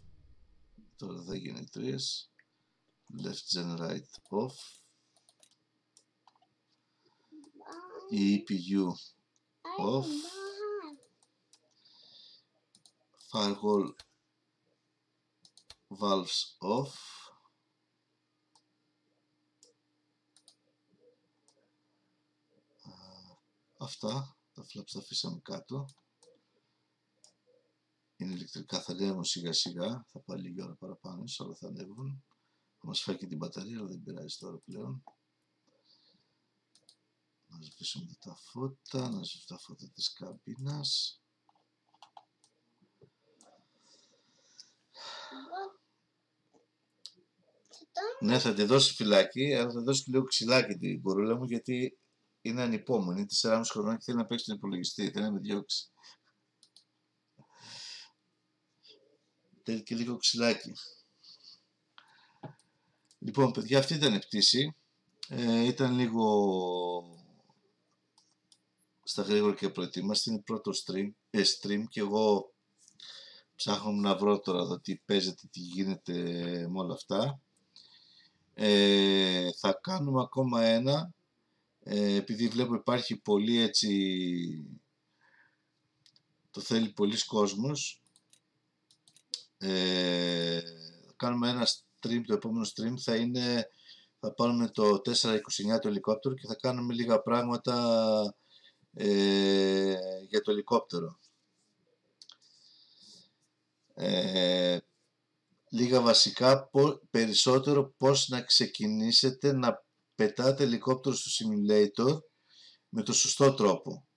Speaker 1: Τώρα θα γίνει τρεις. Left gen right off. Η EPU off. Firewall valves off. Αυτά, τα flaps τα αφήσαμε κάτω. Είναι ηλεκτρικά, θα ανέβουν σιγά σιγά, θα πάει λίγη ώρα παραπάνω, ίσως, αλλά θα ανέβουν. Θα μας φάει και την μπαταρία, αλλά δεν πειράζει τώρα πλέον. Να σβήσουμε τα φώτα, να σβήσουμε τα φώτα της καμπίνας. Ναι, θα τη δώσει φυλάκι, αλλά θα δώσει και λίγο ξυλάκι την κορούλα μου, γιατί είναι ανυπόμονη. Είναι 4,5 χρονών και θέλει να παίξει τον υπολογιστή, θέλει να με διώξει. Θέλει και λίγο ξυλάκι. Λοιπόν, παιδιά, αυτή ήταν η πτήση. Ε, ήταν λίγο στα γρήγορα και προετοίμαστη. Είναι πρώτο stream, ε, stream και εγώ ψάχνω να βρω τώρα εδώ τι παίζεται, τι γίνεται με όλα αυτά. Ε, θα κάνουμε ακόμα ένα ε, επειδή βλέπω υπάρχει πολύ έτσι το θέλει πολλοί κόσμος ε, θα κάνουμε ένα stream, το επόμενο stream θα είναι θα πάρουμε το 429 το ελικόπτερο και θα κάνουμε λίγα πράγματα ε, για το ελικόπτερο. Ε, λίγα βασικά πο- περισσότερο πώς να ξεκινήσετε να πετάτε ελικόπτερο στο simulator με το σωστό τρόπο.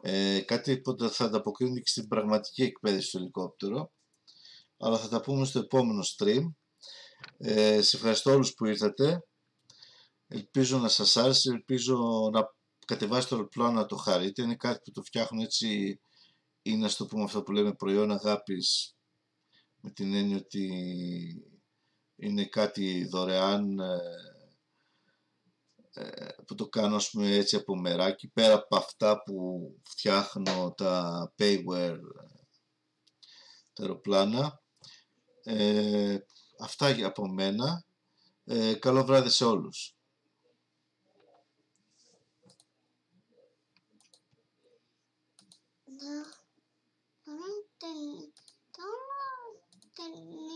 Speaker 1: Ε, κάτι που θα ανταποκρίνεται και στην πραγματική εκπαίδευση του ελικόπτερο. Αλλά θα τα πούμε στο επόμενο stream. Ε, σε ευχαριστώ όλους που ήρθατε. Ελπίζω να σας άρεσε, ελπίζω να κατεβάσετε το αεροπλάνο να το χαρείτε. Είναι κάτι που το φτιάχνουν έτσι ή να στο πούμε αυτό που λέμε προϊόν αγάπης με την έννοια ότι είναι κάτι δωρεάν ε, ε, που το κάνω ας πούμε έτσι από μεράκι πέρα από αυτά που φτιάχνω τα payware τα αεροπλάνα ε, αυτά για από μένα ε, καλό βράδυ σε όλους
Speaker 2: Να, να μην τελει- τώρα τελειώ.